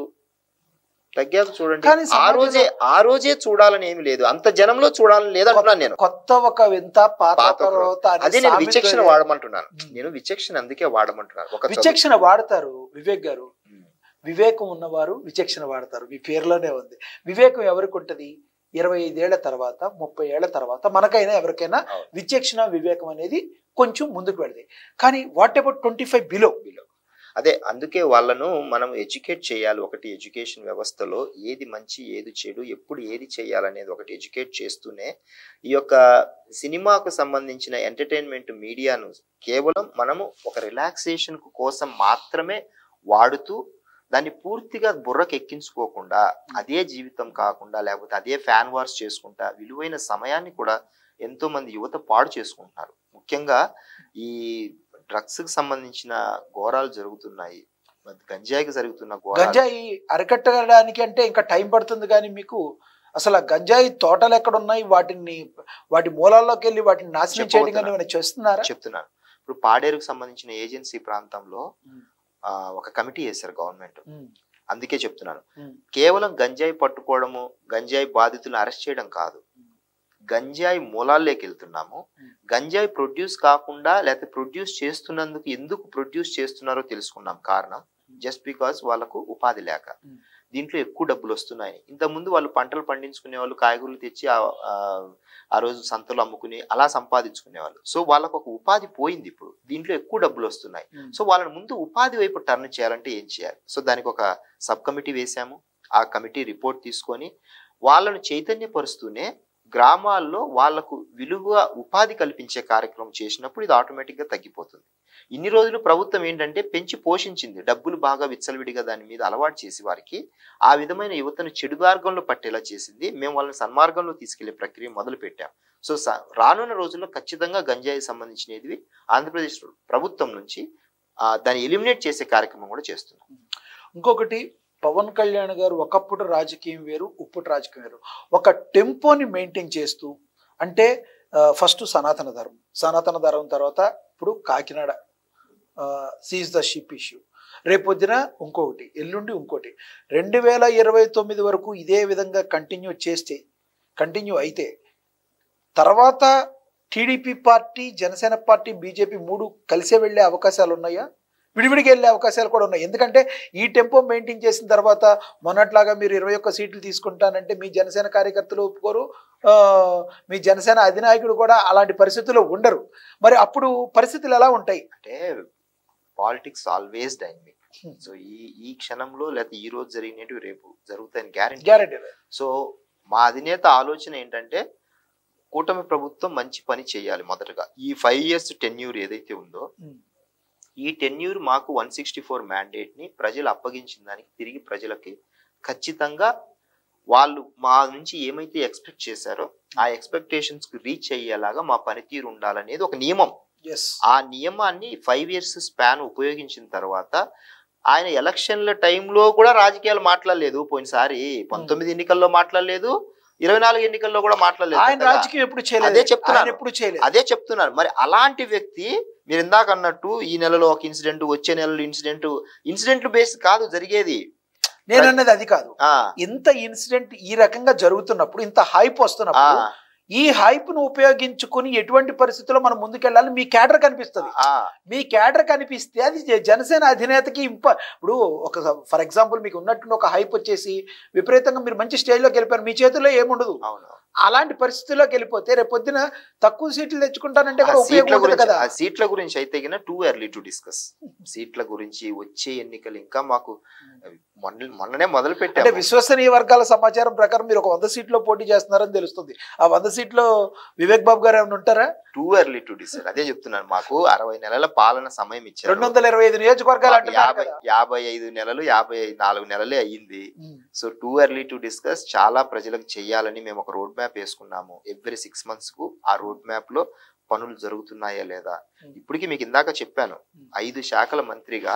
తగ్గాక చూడండి. ఆ రోజే ఆ రోజే చూడాలని ఏమి లేదు. అంత జనంలో చూడాలని లేదంటున్నాను నేను. కొత్త ఒక వింత అదే నేను విచక్షణ వాడమంటున్నాను. నేను విచక్షణ అందుకే వాడమంటున్నాను. ఒక విచక్షణ వాడతారు వివేక్ గారు. వివేకం ఉన్నవారు విచక్షణ వాడతారు. మీ పేరులోనే ఉంది. వివేకం ఎవరికి ఉంటది? ఇరవై ఐదేళ్ళ తర్వాత ముప్పై ఏళ్ళ తర్వాత మనకైనా ఎవరికైనా. విచక్షణ వివేకం అనేది కొంచెం ముందుకు వెళతాయి. కానీ what about twenty five below? Below. అదే అందుకే వాళ్ళను మనం ఎడ్యుకేట్ చేయాలి ఒకటి ఎడ్యుకేషన్ వ్యవస్థలో ఏది మంచి ఏది చెడు ఎప్పుడు ఏది చేయాలనేది ఒకటి ఎడ్యుకేట్ చేస్తూనే ఈ యొక్క సినిమాకు సంబంధించిన ఎంటర్టైన్మెంట్ మీడియాను కేవలం మనము ఒక రిలాక్సేషన్ కోసం మాత్రమే వాడుతూ దాన్ని పూర్తిగా బుర్రకు ఎక్కించుకోకుండా అదే జీవితం కాకుండా లేకపోతే అదే ఫ్యాన్ వార్స్ చేసుకుంటా విలువైన సమయాన్ని కూడా ఎంతో మంది యువత పాడు చేసుకుంటున్నారు. ముఖ్యంగా ఈ డ్రగ్స్కి సంబంధించిన ఘోరాలు జరుగుతున్నాయి. గంజాయికి జరుగుతున్న గంజాయి అరికట్టడానికి అంటే ఇంకా టైం పడుతుంది కానీ మీకు అసలు ఆ గంజాయి తోటలు ఎక్కడ ఉన్నాయి వాటిని వాటి మూలాల్లోకి వెళ్ళి వాటిని నాశనం చేయడం కానీ ఏమైనా చేస్తున్నారా? చెప్తున్నాను. ఇప్పుడు పాడేరుకు సంబంధించిన ఏజెన్సీ ప్రాంతంలో ఒక కమిటీ వేశారు గవర్నమెంట్. అందుకే చెప్తున్నాను. కేవలం గంజాయి పట్టుకోవడము గంజాయి బాధితులను అరెస్ట్ చేయడం కాదు. గంజాయి మూలాల్లోకి వెళ్తున్నాము. Hmm. గంజాయి ప్రొడ్యూస్ కాకుండా లేకపోతే ప్రొడ్యూస్ చేస్తున్నందుకు ఎందుకు ప్రొడ్యూస్ చేస్తున్నారో తెలుసుకున్నాం కారణం. జస్ట్ బికాస్ వాళ్ళకు ఉపాధి లేక. Hmm. దీంట్లో ఎక్కువ డబ్బులు వస్తున్నాయి. ఇంత ముందు వాళ్ళు పంటలు పండించుకునే వాళ్ళు కాయగూరలు తెచ్చి ఆ- రోజు సంతలు అమ్ముకుని అలా సంపాదించుకునేవాళ్ళు సో వాళ్ళకు ఒక ఉపాధి పోయింది ఇప్పుడు. దీంట్లో ఎక్కువ డబ్బులు వస్తున్నాయి. సో వాళ్ళని ముందు ఉపాధి వైపు టర్న్ చేయాలంటే ఏం చేయాలి? సో దానికి ఒక సబ్ కమిటీ వేశాము. ఆ కమిటీ రిపోర్ట్ తీసుకొని వాళ్ళను చైతన్యపరుస్తూనే గ్రామాల్లో వాళ్ళకు విలువ ఉపాధి కల్పించే కార్యక్రమం చేసినప్పుడు ఇది ఆటోమేటిక్గా తగ్గిపోతుంది. ఇన్ని రోజులు ప్రభుత్వం ఏంటంటే పెంచి పోషించింది. డబ్బులు బాగా విచ్చలవిడిగా దాని మీద అలవాటు చేసి వారికి ఆ విధమైన యువతను చెడు మార్గంలో పట్టేలా చేసింది. మేము వాళ్ళని సన్మార్గంలో తీసుకెళ్ళే ప్రక్రియ మొదలు పెట్టాం సో రానున్న రోజుల్లో ఖచ్చితంగా గంజాయి సంబంధించినవి ఆంధ్రప్రదేశ్ ప్రభుత్వం నుంచి దాన్ని ఎలిమినేట్ చేసే కార్యక్రమం కూడా చేస్తున్నాం. ఇంకొకటి పవన్ కళ్యాణ్ గారు ఒకప్పుడు రాజకీయం వేరు ఉప్పుడు రాజకీయం వేరు. ఒక టెంపోని మెయింటైన్ చేస్తూ అంటే ఫస్ట్ సనాతన ధర్మం. సనాతన ధర్మం తర్వాత ఇప్పుడు Kakinada seize the ship issue రేపొద్దున ఇంకొకటి ఎల్లుండి ఇంకోటి రెండు వేల ఇరవై తొమ్మిది వరకు ఇదే విధంగా కంటిన్యూ చేస్తే కంటిన్యూ అయితే తర్వాత TDP party Janasena party BJP మూడు కలిసే వెళ్ళే అవకాశాలు ఉన్నాయా విడివిడిగా వెళ్ళే అవకాశాలు కూడా ఉన్నాయి. ఎందుకంటే ఈ టెంపో మెయింటైన్ చేసిన తర్వాత మొన్నట్లాగా మీరు ఇరవై ఒక్క సీట్లు తీసుకుంటానంటే మీ జనసేన కార్యకర్తలు ఒప్పుకోరు. మీ జనసేన అధినాయకుడు కూడా అలాంటి పరిస్థితుల్లో ఉండరు. మరి అప్పుడు పరిస్థితులు ఎలా ఉంటాయి? అంటే పాలిటిక్స్ ఆల్వేస్ డైనమిక్. సో ఈ ఈ క్షణంలో లేకపోతే ఈ రోజు జరిగినట్టు రేపు జరుగుతాయని గ్యారెంటీ గ్యారెంటీ సో మా అధినేత ఆలోచన ఏంటంటే కూటమి ప్రభుత్వం మంచి పని చేయాలి మొదటగా. ఈ ఫైవ్ ఇయర్స్ టెన్యూర్ ఏదైతే ఉందో ఈ టెన్యూర్ మాకు వన్ సిక్స్టీ ఫోర్ మ్యాండేట్ని ప్రజలు అప్పగించిన దానికి తిరిగి ప్రజలకి ఖచ్చితంగా వాళ్ళు మా నుంచి ఏమైతే ఎక్స్పెక్ట్ చేశారో ఆ ఎక్స్పెక్టేషన్స్కి రీచ్ అయ్యేలాగా మా పనితీరు ఉండాలనేది ఒక నియమం. ఆ నియమాన్ని ఫైవ్ ఇయర్స్ స్పాన్ ఉపయోగించిన తర్వాత ఆయన ఎలక్షన్ల టైంలో కూడా రాజకీయాలు మాట్లాడలేదు. పోయినసారి పంతొమ్మిది ఎన్నికల్లో మాట్లాడలేదు. ఇరవై నాలుగు ఎన్నికల్లో కూడా మాట్లాడలేదు ఆయన. రాజకీయం ఎప్పుడు చేయలేదు. అదే చెప్తున్నాను. ఆయన ఎప్పుడు చేయలేదు. అదే చెప్తున్నారు. మరి అలాంటి వ్యక్తి మీరు ఇందాక అన్నట్టు ఈ నెలలో ఒక ఇన్సిడెంట్ వచ్చే నెలలో ఇన్సిడెంట్ ఇన్సిడెంట్ బేస్ కాదు జరిగేది. నేను అన్నది అది కాదు. ఇంత ఇన్సిడెంట్ ఈ రకంగా జరుగుతున్నప్పుడు ఇంత హైప్ వస్తున్నప్పుడు ఈ హైప్ను ఉపయోగించుకుని ఎటువంటి పరిస్థితుల్లో మనం ముందుకెళ్ళాలి? మీ క్యాడర్ కనిపిస్తుంది. మీ క్యాడర్ కనిపిస్తే అది జనసేన అధినేతకి ఇంప ఇప్పుడు ఒక ఫర్ ఎగ్జాంపుల్ మీకు ఉన్నట్టు ఒక హైప్ వచ్చేసి విపరీతంగా మీరు మంచి స్టేజ్లోకి వెళ్ళిపోయారు. మీ చేతుల్లో ఏముండదు? అవును. అలాంటి పరిస్థితుల్లోకి వెళ్ళిపోతే రేపు పొద్దున తక్కువ సీట్లు తెచ్చుకుంటానంటే ఉపయోగం కదా. ఆ సీట్ల గురించి అయితే గిన టూ ఎర్లీ టు డిస్కస్ సీట్ల గురించి వచ్చే ఎన్నికలు ఇంకా మాకు మొన్న మొన్ననే మొదలు అంటే పెట్టాము విశ్వసనీయ వర్గాల సమాచారం ప్రకారం మీరు ఒక వంద సీట్లో పోటీ చేస్తున్నారని తెలుస్తుంది. ఆ వంద సీట్లో వివేక్ బాబు గారు ఏమైనా ఉంటారా? టూ ఎర్లీ టు డిసైడ్ అదే చెప్తున్నాను మాకు అరవై నెలల పాలన సమయం ఇచ్చారు. రెండు వందల ఇరవై ఐదు నియోజకవర్గాలు యాభై యాభై ఐదు నెలలు యాభై నాలుగు నెలలే అయ్యింది. So too early to discuss చాలా ప్రజలకు చేయాలని మేము ఒక రోడ్ మ్యాప్ వేసుకున్నాము ఎవ్రీ సిక్స్ మంత్స్కు ఆ రోడ్ మ్యాప్లో పనులు జరుగుతున్నాయా లేదా. ఇప్పటికీ మీకు ఇందాక చెప్పాను. ఐదు శాఖల మంత్రిగా.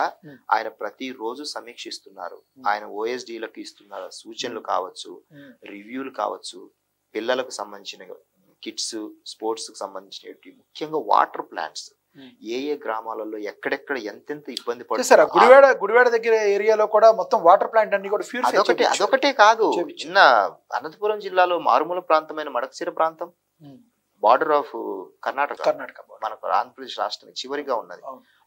ఆయన ప్రతిరోజు సమీక్షిస్తున్నారు Hmm. ఆయన ఓఎస్డీలకు ఇస్తున్నారు సూచనలు కావచ్చు రివ్యూలు కావచ్చు పిల్లలకు సంబంధించిన కిట్స్ స్పోర్ట్స్కి సంబంధించినవి ముఖ్యంగా వాటర్ ప్లాంట్స్. ఏ ఏ గ్రామాలలో ఎక్కడెక్కడ ఎంతెంత ఇబ్బంది పడుతున్నారు గుడివాడ గుడివాడ దగ్గర ఏరియాలో కూడా మొత్తం వాటర్ ప్లాంట్ అన్ని కూడా ప్యూరిఫై అదొకటే అదొకటే కాదు. చిన్న అనంతపురం జిల్లాలో మారుమూల ప్రాంతమైన మడకసిర ప్రాంతం. Um, border of Karnataka. Karnataka. మనకు ఆంధ్రప్రదేశ్ రాష్ట్రానికి చివరిగా ఉన్నది.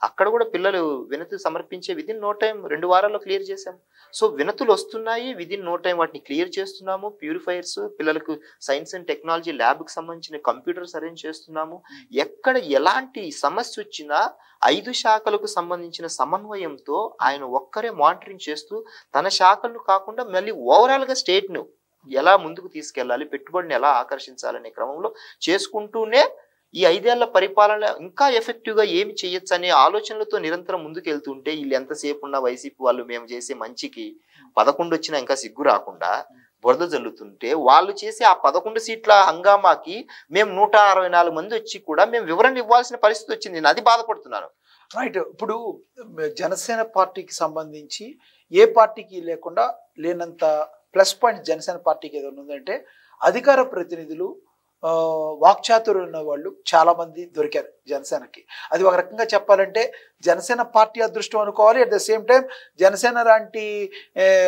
అక్కడ కూడా పిల్లలు వినతి సమర్పించే విదిన్ నో టైం రెండు వారాల్లో క్లియర్ చేశాం. సో వినతులు వస్తున్నాయి. విదిన్ నో టైం వాటిని క్లియర్ చేస్తున్నాము. ప్యూరిఫైర్స్ పిల్లలకు సైన్స్ అండ్ టెక్నాలజీ ల్యాబ్కి సంబంధించిన కంప్యూటర్స్ అరేంజ్ చేస్తున్నాము. ఎక్కడ ఎలాంటి సమస్య వచ్చినా ఐదు శాఖలకు సంబంధించిన సమన్వయంతో ఆయన ఒక్కరే మానిటరింగ్ చేస్తూ తన శాఖలను కాకుండా మళ్ళీ ఓవరాల్గా స్టేట్ను ఎలా ముందుకు తీసుకెళ్ళాలి పెట్టుబడిని ఎలా ఆకర్షించాలనే క్రమంలో చేసుకుంటూనే ఈ ఐదేళ్ళ పరిపాలన ఇంకా ఎఫెక్టివ్గా ఏమి చేయొచ్చు అనే ఆలోచనలతో నిరంతరం ముందుకు వెళ్తుంటే వీళ్ళు ఎంతసేపు ఉన్న వైసీపీ వాళ్ళు మేము చేసే మంచికి పదకొండు వచ్చినా ఇంకా సిగ్గు రాకుండా బురద జల్లుతుంటే వాళ్ళు చేసే ఆ పదకొండు సీట్ల హంగామాకి మేము నూట అరవై నాలుగు మంది వచ్చి కూడా మేము వివరణ ఇవ్వాల్సిన పరిస్థితి వచ్చింది. నేను అది బాధపడుతున్నాను. రైట్. ఇప్పుడు జనసేన పార్టీకి సంబంధించి ఏ పార్టీకి లేకుండా లేనంత ప్లస్ పాయింట్ జనసేన పార్టీకి ఏదైనా ఉందంటే అధికార ప్రతినిధులు ఆ, ఉన్న వాళ్ళు చాలామంది దొరికారు జనసేనకి. అది ఒక రకంగా చెప్పాలంటే జనసేన పార్టీ అదృష్టం అనుకోవాలి. At the same time Janasena లాంటి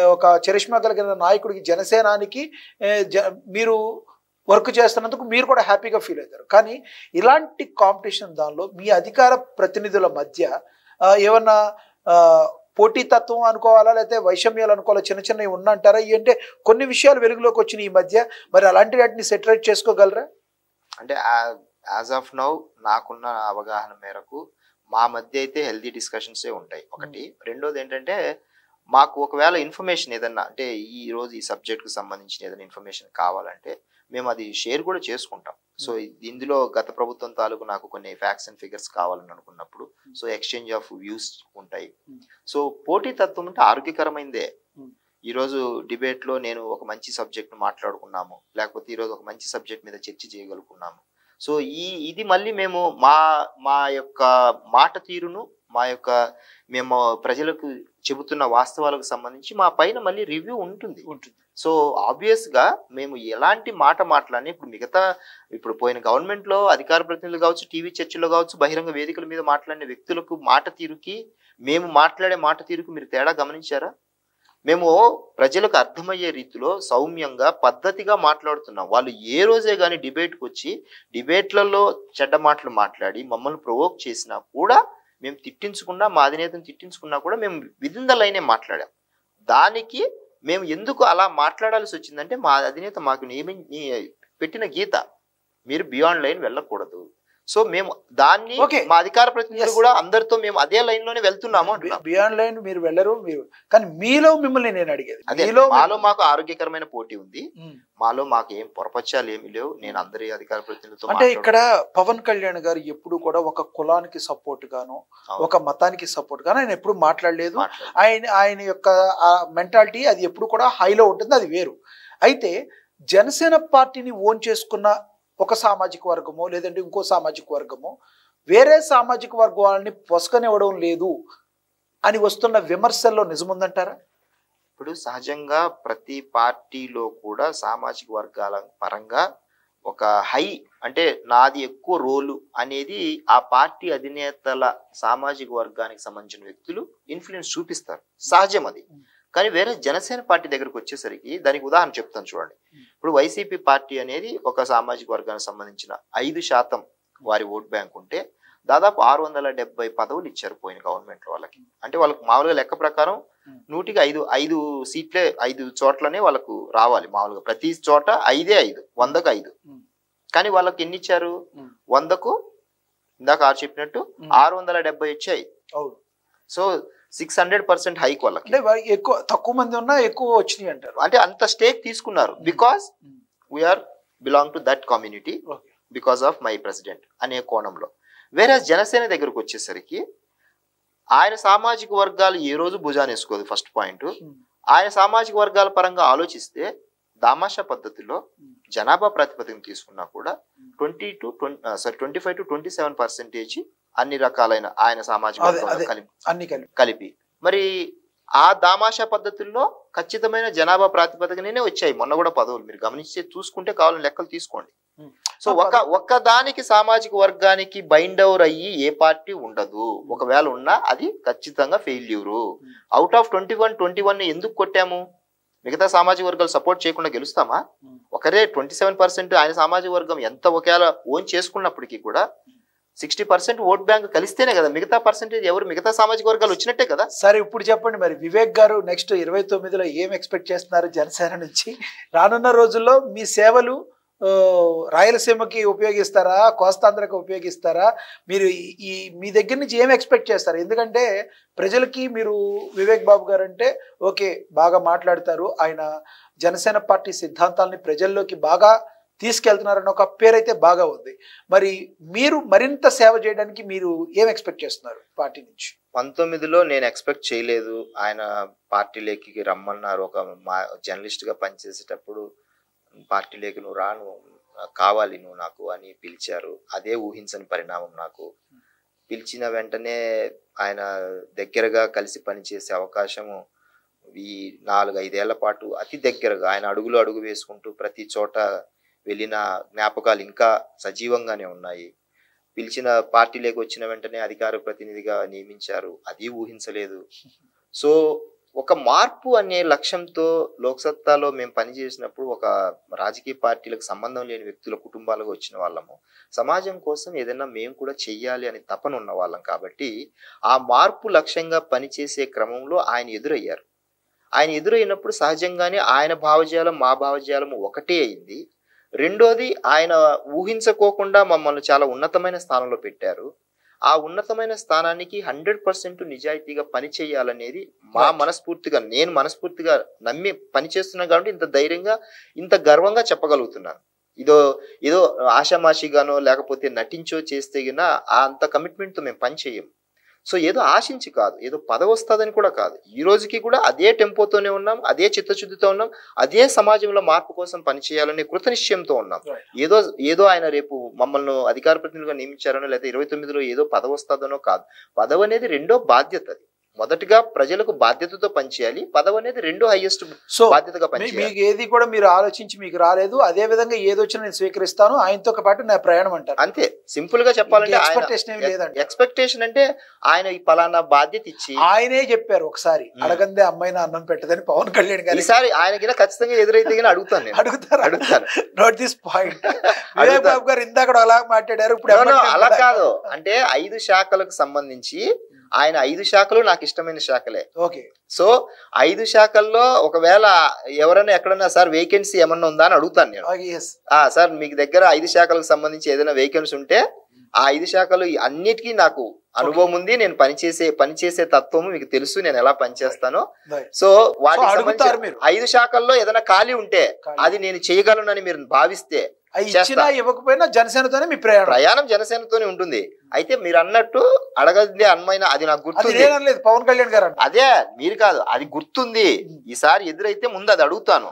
ఒక చరిష్మా కలిగిన నాయకుడికి జనసేనానికి జ- మీరు వర్క్ చేస్తున్నందుకు మీరు కూడా హ్యాపీగా ఫీల్ అవుతారు. కానీ ఇలాంటి కాంపిటీషన్ దానిలో మీ అధికార ప్రతినిధుల మధ్య ఏమన్నా పోటీతత్వం అనుకోవాలా లేకపోతే వైషమ్యాలు అనుకోవాలా చిన్న చిన్నవి ఉన్నంటారా? అంటే కొన్ని విషయాలు వెలుగులోకి వచ్చినాయి ఈ మధ్య. మరి అలాంటి వాటిని సెటరేట్ చేసుకోగలరా? అంటే యాజ్ ఆఫ్ నౌ నాకున్న అవగాహన మేరకు మా మధ్య అయితే హెల్దీ డిస్కషన్స్ ఉంటాయి. ఒకటి. రెండోది ఏంటంటే మాకు ఒకవేళ ఇన్ఫర్మేషన్ ఏదన్నా అంటే ఈ రోజు ఈ సబ్జెక్ట్కు సంబంధించిన ఏదైనా ఇన్ఫర్మేషన్ కావాలంటే మేము అది షేర్ కూడా చేసుకుంటాం. సో ఇందులో గత ప్రభుత్వం తాలూకు నాకు కొన్ని ఫ్యాక్ట్స్ అండ్ ఫిగర్స్ కావాలని అనుకున్నప్పుడు సో ఎక్స్చేంజ్ ఆఫ్ వ్యూస్ ఉంటాయి. Hmm. సో పోటీతత్వం అంటే ఆరోగ్యకరమైందే. Hmm. ఈ రోజు డిబేట్లో నేను ఒక మంచి సబ్జెక్ట్ మాట్లాడుకున్నాము. లేకపోతే ఈ రోజు ఒక మంచి సబ్జెక్ట్ మీద చర్చ చేయగలుగుకున్నాము సో ఈ ఇది మళ్ళీ మేము మా మా యొక్క మాట తీరును మా యొక్క మేము ప్రజలకు చెబుతున్న వాస్తవాలకు సంబంధించి మా పైన మళ్ళీ రివ్యూ ఉంటుంది. ఉంటుంది. సో ఆబ్వియస్గా మేము ఎలాంటి మాట మాట్లాడినా ఇప్పుడు మిగతా ఇప్పుడు పోయిన గవర్నమెంట్లో అధికార ప్రతినిధులు కావచ్చు టీవీ చర్చలో కావచ్చు బహిరంగ వేదికల మీద మాట్లాడిన వ్యక్తులకు మాట తీరుకి మేము మాట్లాడే మాట తీరుకు మీరు తేడా గమనించారా? మేము ప్రజలకు అర్థమయ్యే రీతిలో సౌమ్యంగా పద్ధతిగా మాట్లాడుతున్నాం. వాళ్ళు ఏ రోజే కానీ డిబేట్కి వచ్చి డిబేట్లలో చెడ్డ మాటలు మాట్లాడి మమ్మల్ని ప్రొవోక్ చేసినా కూడా మేము తిట్టించుకున్నా మా అధినేతను తిట్టించుకున్నా కూడా మేము విదిన్ మాట్లాడాం. దానికి మేము ఎందుకు అలా మాట్లాడాల్సి వచ్చిందంటే మా అధినేత మాకు నియమి పెట్టిన గీత. మీరు బియాండ్ లైన్ వెళ్ళకూడదు. సో మేము దాన్ని. మా అధికార ప్రతినిధులు. కూడా అందరితో మేము అదే లైన్లోనే వెళ్తున్నాము బియాండ్ లైన్ మీరు వెళ్ళరు మీరు కానీ మీలో మిమ్మల్ని నేను అడిగేది అదే మీలో మాలో మాకు ఆరోగ్యకరమైన పోటీ ఉంది ఉమ్. మాలో మాకు ఏం పొరపచ్చాలు ఏమి లేవు నేను అందరి అధికార ప్రతినిధులతో అంటే ఇక్కడ పవన్ కళ్యాణ్ గారు ఎప్పుడు కూడా ఒక కులానికి సపోర్ట్ గాను. ఒక మతానికి సపోర్ట్ గాను ఆయన ఎప్పుడు మాట్లాడలేదు మాట్లాడు. ఆయన ఆయన యొక్క మెంటాలిటీ అది ఎప్పుడు కూడా హైలో ఉంటుంది అది వేరు అయితే జనసేన పార్టీని ఓన్ చేసుకున్న ఒక సామాజిక వర్గమో లేదంటే ఇంకో సామాజిక వర్గమో వేరే సామాజిక వర్గం వాళ్ళని పొసకనివ్వడం లేదు అని వస్తున్న విమర్శల్లో నిజముందంటారా? ఇప్పుడు సహజంగా ప్రతి పార్టీలో కూడా సామాజిక వర్గాల పరంగా ఒక హై అంటే నాది ఎక్కువ రోలు అనేది ఆ పార్టీ అధినేతల సామాజిక వర్గానికి సంబంధించిన వ్యక్తులు ఇన్ఫ్లుయెన్స్ చూపిస్తారు. సహజం అది. కానీ వేరే జనసేన పార్టీ దగ్గరకు వచ్చేసరికి దానికి ఉదాహరణ చెప్తాను చూడండి ఇప్పుడు వైసీపీ పార్టీ అనేది ఒక సామాజిక వర్గానికి సంబంధించిన ఐదు శాతం వారి ఓట్ బ్యాంక్ ఉంటే దాదాపు ఆరు వందల డెబ్బై పదవులు ఇచ్చారు పోయిన గవర్నమెంట్ వాళ్ళకి అంటే వాళ్ళకి మామూలుగా లెక్క ప్రకారం. నూటికి ఐదు ఐదు సీట్లే ఐదు చోట్లనే వాళ్ళకు రావాలి మామూలుగా ప్రతి చోట ఐదే ఐదు వందకు ఐదు. కానీ వాళ్ళకి ఎన్ని ఇచ్చారు. వందకు ఇందాక ఆరు చెప్పినట్టు. ఆరు వందల డెబ్బై వచ్చాయి so six hundred percent hike వాళ్ళకి. ఎక్కువ తక్కువ మంది ఉన్నా ఎక్కువ వచ్చినాయి అంటారు. అంటే అంత స్టేక్ తీసుకున్నారు. Because Hmm. We are belong to that community because of my president అనే కోణంలో. వేరే జనసేన దగ్గరకు వచ్చేసరికి ఆయన సామాజిక వర్గాలు ఏ రోజు భుజానేసుకోదు ఫస్ట్ పాయింట్ ఆయన సామాజిక వర్గాల పరంగా ఆలోచిస్తే దామాషా పద్ధతిలో Hmm. జనాభా ప్రాతిపదికన తీసుకున్నా కూడా twenty two sorry twenty five to twenty seven percentage అన్ని రకాలైన ఆయన సామాజిక. కలిపి అన్ని కలిపి. మరి ఆ దామాషా పద్ధతుల్లో ఖచ్చితమైన జనాభా ప్రాతిపదికనే వచ్చాయి. మొన్న కూడా పదవులు. మీరు గమనించి చూసుకుంటే కావాలని లెక్కలు తీసుకోండి. సో ఒక ఒక్క దానికి సామాజిక వర్గానికి బైండ్ అవర్ అయ్యి ఏ పార్టీ ఉండదు. ఒకవేళ ఉన్నా అది ఖచ్చితంగా failure. Out of twenty one twenty one ఎందుకు కొట్టాము? మిగతా సామాజిక వర్గాలు సపోర్ట్ చేయకుండా గెలుస్తామా. ఒకరే ట్వంటీ సెవెన్ పర్సెంట్ ఆయన సామాజిక వర్గం ఎంత ఒకేలా ఓన్ చేసుకున్నప్పటికీ కూడా సిక్స్టీ పర్సెంట్ ఓట్ బ్యాంక్ కలిస్తేనే కదా మిగతా పర్సెంటేజ్ ఎవరు మిగతా సామాజిక వర్గాలు వచ్చినట్టే కదా? సరే ఇప్పుడు చెప్పండి మరి. వివేక్ గారు నెక్స్ట్ ఇరవై తొమ్మిదిలో ఏం ఎక్స్పెక్ట్ చేస్తున్నారు జనసేన నుంచి? రానున్న రోజుల్లో మీ సేవలు రాయలసీమకి ఉపయోగిస్తారా కోస్తాంధ్రకి ఉపయోగిస్తారా? మీరు ఈ- ఈ మీ దగ్గర నుంచి ఏం ఎక్స్పెక్ట్ చేస్తారు? ఎందుకంటే ప్రజలకి మీరు వివేక్ బాబు గారు అంటే ఓకే బాగా మాట్లాడతారు. ఆయన జనసేన పార్టీ సిద్ధాంతాలని ప్రజల్లోకి బాగా తీసుకెళ్తున్నారని ఒక పేరైతే బాగా ఉంది. మరి మీరు మరింత సేవ చేయడానికి మీరు ఏం ఎక్స్పెక్ట్ చేస్తున్నారు పార్టీ నుంచి? పంతొమ్మిదిలో నేను ఎక్స్పెక్ట్ చేయలేదు. ఆయన పార్టీలోకి రమ్మన్నారు. ఒక మా జర్నలిస్ట్గా పనిచేసేటప్పుడు పార్టీలోకి నువ్వు రా నువ్వు కావాలి నువ్వు నాకు అని పిలిచారు. అదే ఊహించని పరిణామం నాకు. పిలిచిన వెంటనే ఆయన దగ్గరగా కలిసి పనిచేసే అవకాశము ఈ నాలుగు ఐదేళ్ళ పాటు అతి దగ్గరగా ఆయన అడుగులు అడుగు వేసుకుంటూ ప్రతి చోట వెళ్ళిన జ్ఞాపకాలు ఇంకా సజీవంగానే ఉన్నాయి. పిలిచిన పార్టీలోకి వచ్చిన వెంటనే అధికార ప్రతినిధిగా నియమించారు. అది ఊహించలేదు. సో ఒక మార్పు అనే లక్ష్యంతో లోక్సత్తాలో మేము పనిచేసినప్పుడు ఒక రాజకీయ పార్టీలకు సంబంధం లేని వ్యక్తుల కుటుంబాలకు వచ్చిన వాళ్ళము. సమాజం కోసం ఏదైనా మేము కూడా చెయ్యాలి అనే తపన ఉన్న వాళ్ళం కాబట్టి ఆ మార్పు లక్ష్యంగా పనిచేసే క్రమంలో ఆయన ఎదురయ్యారు. ఆయన ఎదురైనప్పుడు సహజంగానే ఆయన భావజాలం మా భావజాలం ఒకటే అయింది. రెండోది ఆయన ఊహించుకోకుండా మమ్మల్ని చాలా ఉన్నతమైన స్థానంలో పెట్టారు. ఆ ఉన్నతమైన స్థానానికి హండ్రెడ్ పర్సెంట్ నిజాయితీగా పని చేయాలనేది మా. మనస్ఫూర్తిగా నేను మనస్ఫూర్తిగా నమ్మి పని చేస్తున్నాను కాబట్టి ఇంత ధైర్యంగా ఇంత గర్వంగా చెప్పగలుగుతున్నాను. ఇదో ఏదో ఆషామాషిగానో లేకపోతే నటించో చేస్తే అంత కమిట్మెంట్తో మేము పని చేయం సో ఏదో ఆశించి కాదు ఏదో పదవి వస్తుందని కూడా కాదు. ఈ రోజుకి కూడా అదే టెంపోతోనే ఉన్నాం అదే చిత్తశుద్ధితో ఉన్నాం అదే సమాజంలో మార్పు కోసం పనిచేయాలనే కృతనిశ్చయంతో ఉన్నాం. Right. ఏదో ఏదో ఆయన రేపు మమ్మల్ని అధికార ప్రతినిధులుగా నియమించారనో లేదా ఇరవై తొమ్మిదిలో ఏదో పదవి వస్తుందనో కాదు. పదవి అనేది రెండో బాధ్యత అది. మొదటిగా ప్రజలకు బాధ్యతతో పనిచేయాలి పదవి అనేది రెండో హైయెస్ట్ సో బాధ్యతగా పనిచేయాలి. మీకు ఏది కూడా మీరు ఆలోచించి మీకు రాలేదు అదే విధంగా ఏది వచ్చినా నేను స్వీకరిస్తాను ఆయనతో పాటు నా ప్రయాణం అంటారు. అంతే సింపుల్గా చెప్పాలంటే ఆయన ఎక్స్పెక్టేషన్ ఎక్స్పెక్టేషన్ అంటే ఆయన ఈ పలానా బాధ్యత ఇచ్చి ఆయనే చెప్పారు ఒకసారి. అడగందే అమ్మాయిని అన్నం పెట్టదని పవన్ కళ్యాణ్ గారు ఈసారి ఆయనకి ఖచ్చితంగా ఎదురైతే అడుగుతాను నేను. అడుగుతారు? అడుగుతాను. Note this point Vivek. Babu garu ఇందాక అలా మాట్లాడారు ఇప్పుడు అలా కాదు. అంటే ఐదు శాఖలకు సంబంధించి ఆయన ఐదు శాఖలు నాకు ఇష్టమైన శాఖలే. ఓకే. సో ఐదు శాఖల్లో ఒకవేళ ఎవరైనా ఎక్కడన్నా సార్ వేకెన్సీ ఏమన్నా ఉందా? అని అడుగుతాను నేను. సార్ మీకు దగ్గర ఐదు శాఖలకు సంబంధించి ఏదైనా వేకెన్సీ ఉంటే ఆ ఐదు శాఖలు అన్నిటికీ నాకు అనుభవం ఉంది. నేను పనిచేసే పనిచేసే తత్వము మీకు తెలుసు. నేను ఎలా పనిచేస్తానో. సో మీరు. ఐదు శాఖల్లో ఏదైనా ఖాళీ ఉంటే. అది నేను చేయగలనని మీరు భావిస్తే. ఇచ్చినా ఇవ్వకపోయినా జనసేనతోనే మీ ప్రయాణం. ప్రయాణం జనసేనతోనే ఉంటుంది. అయితే మీరు అన్నట్టు అడగది అన్మైన అది నాకు గుర్తుంది. నేనలేదు పవన్ కళ్యాణ్ గారు అదే మీరు కాదు అది గుర్తుంది. ఈసారి ఎదురైతే ముందు అది అడుగుతాను.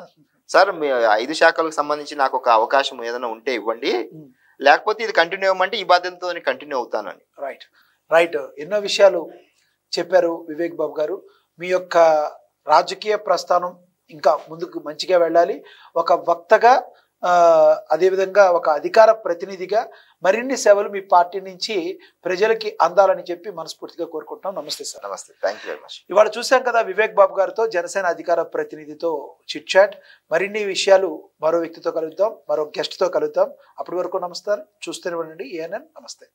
సార్ మీ ఐదు శాఖలకు సంబంధించి నాకు ఒక అవకాశం ఏదైనా ఉంటే ఇవ్వండి. లేకపోతే ఇది కంటిన్యూ అవ్వమంటే ఈ బాధ్యతతో కంటిన్యూ అవుతానని. రైట్ రైట్ ఎన్నో విషయాలు చెప్పారు వివేక్ బాబు గారు. మీ యొక్క రాజకీయ ప్రస్థానం ఇంకా ముందుకు మంచిగా వెళ్ళాలి. ఒక వక్తగా అదేవిధంగా ఒక అధికార ప్రతినిధిగా మరిన్ని సేవలు మీ పార్టీ నుంచి ప్రజలకి అందాలని చెప్పి మనస్ఫూర్తిగా కోరుకుంటున్నాం. నమస్తే సార్. నమస్తే. థ్యాంక్ యూ వెరీ మచ్ ఇవాళ చూసాం కదా వివేక్ బాబు గారితో జనసేన అధికార ప్రతినిధితో చిట్ చాట్. మరిన్ని విషయాలు మరో వ్యక్తితో కలుద్దాం మరో గెస్ట్తో కలుద్దాం. అప్పటి వరకు నమస్కారం. చూస్తూనే ఉండండి. ఏఎన్ఎన్ నమస్తే.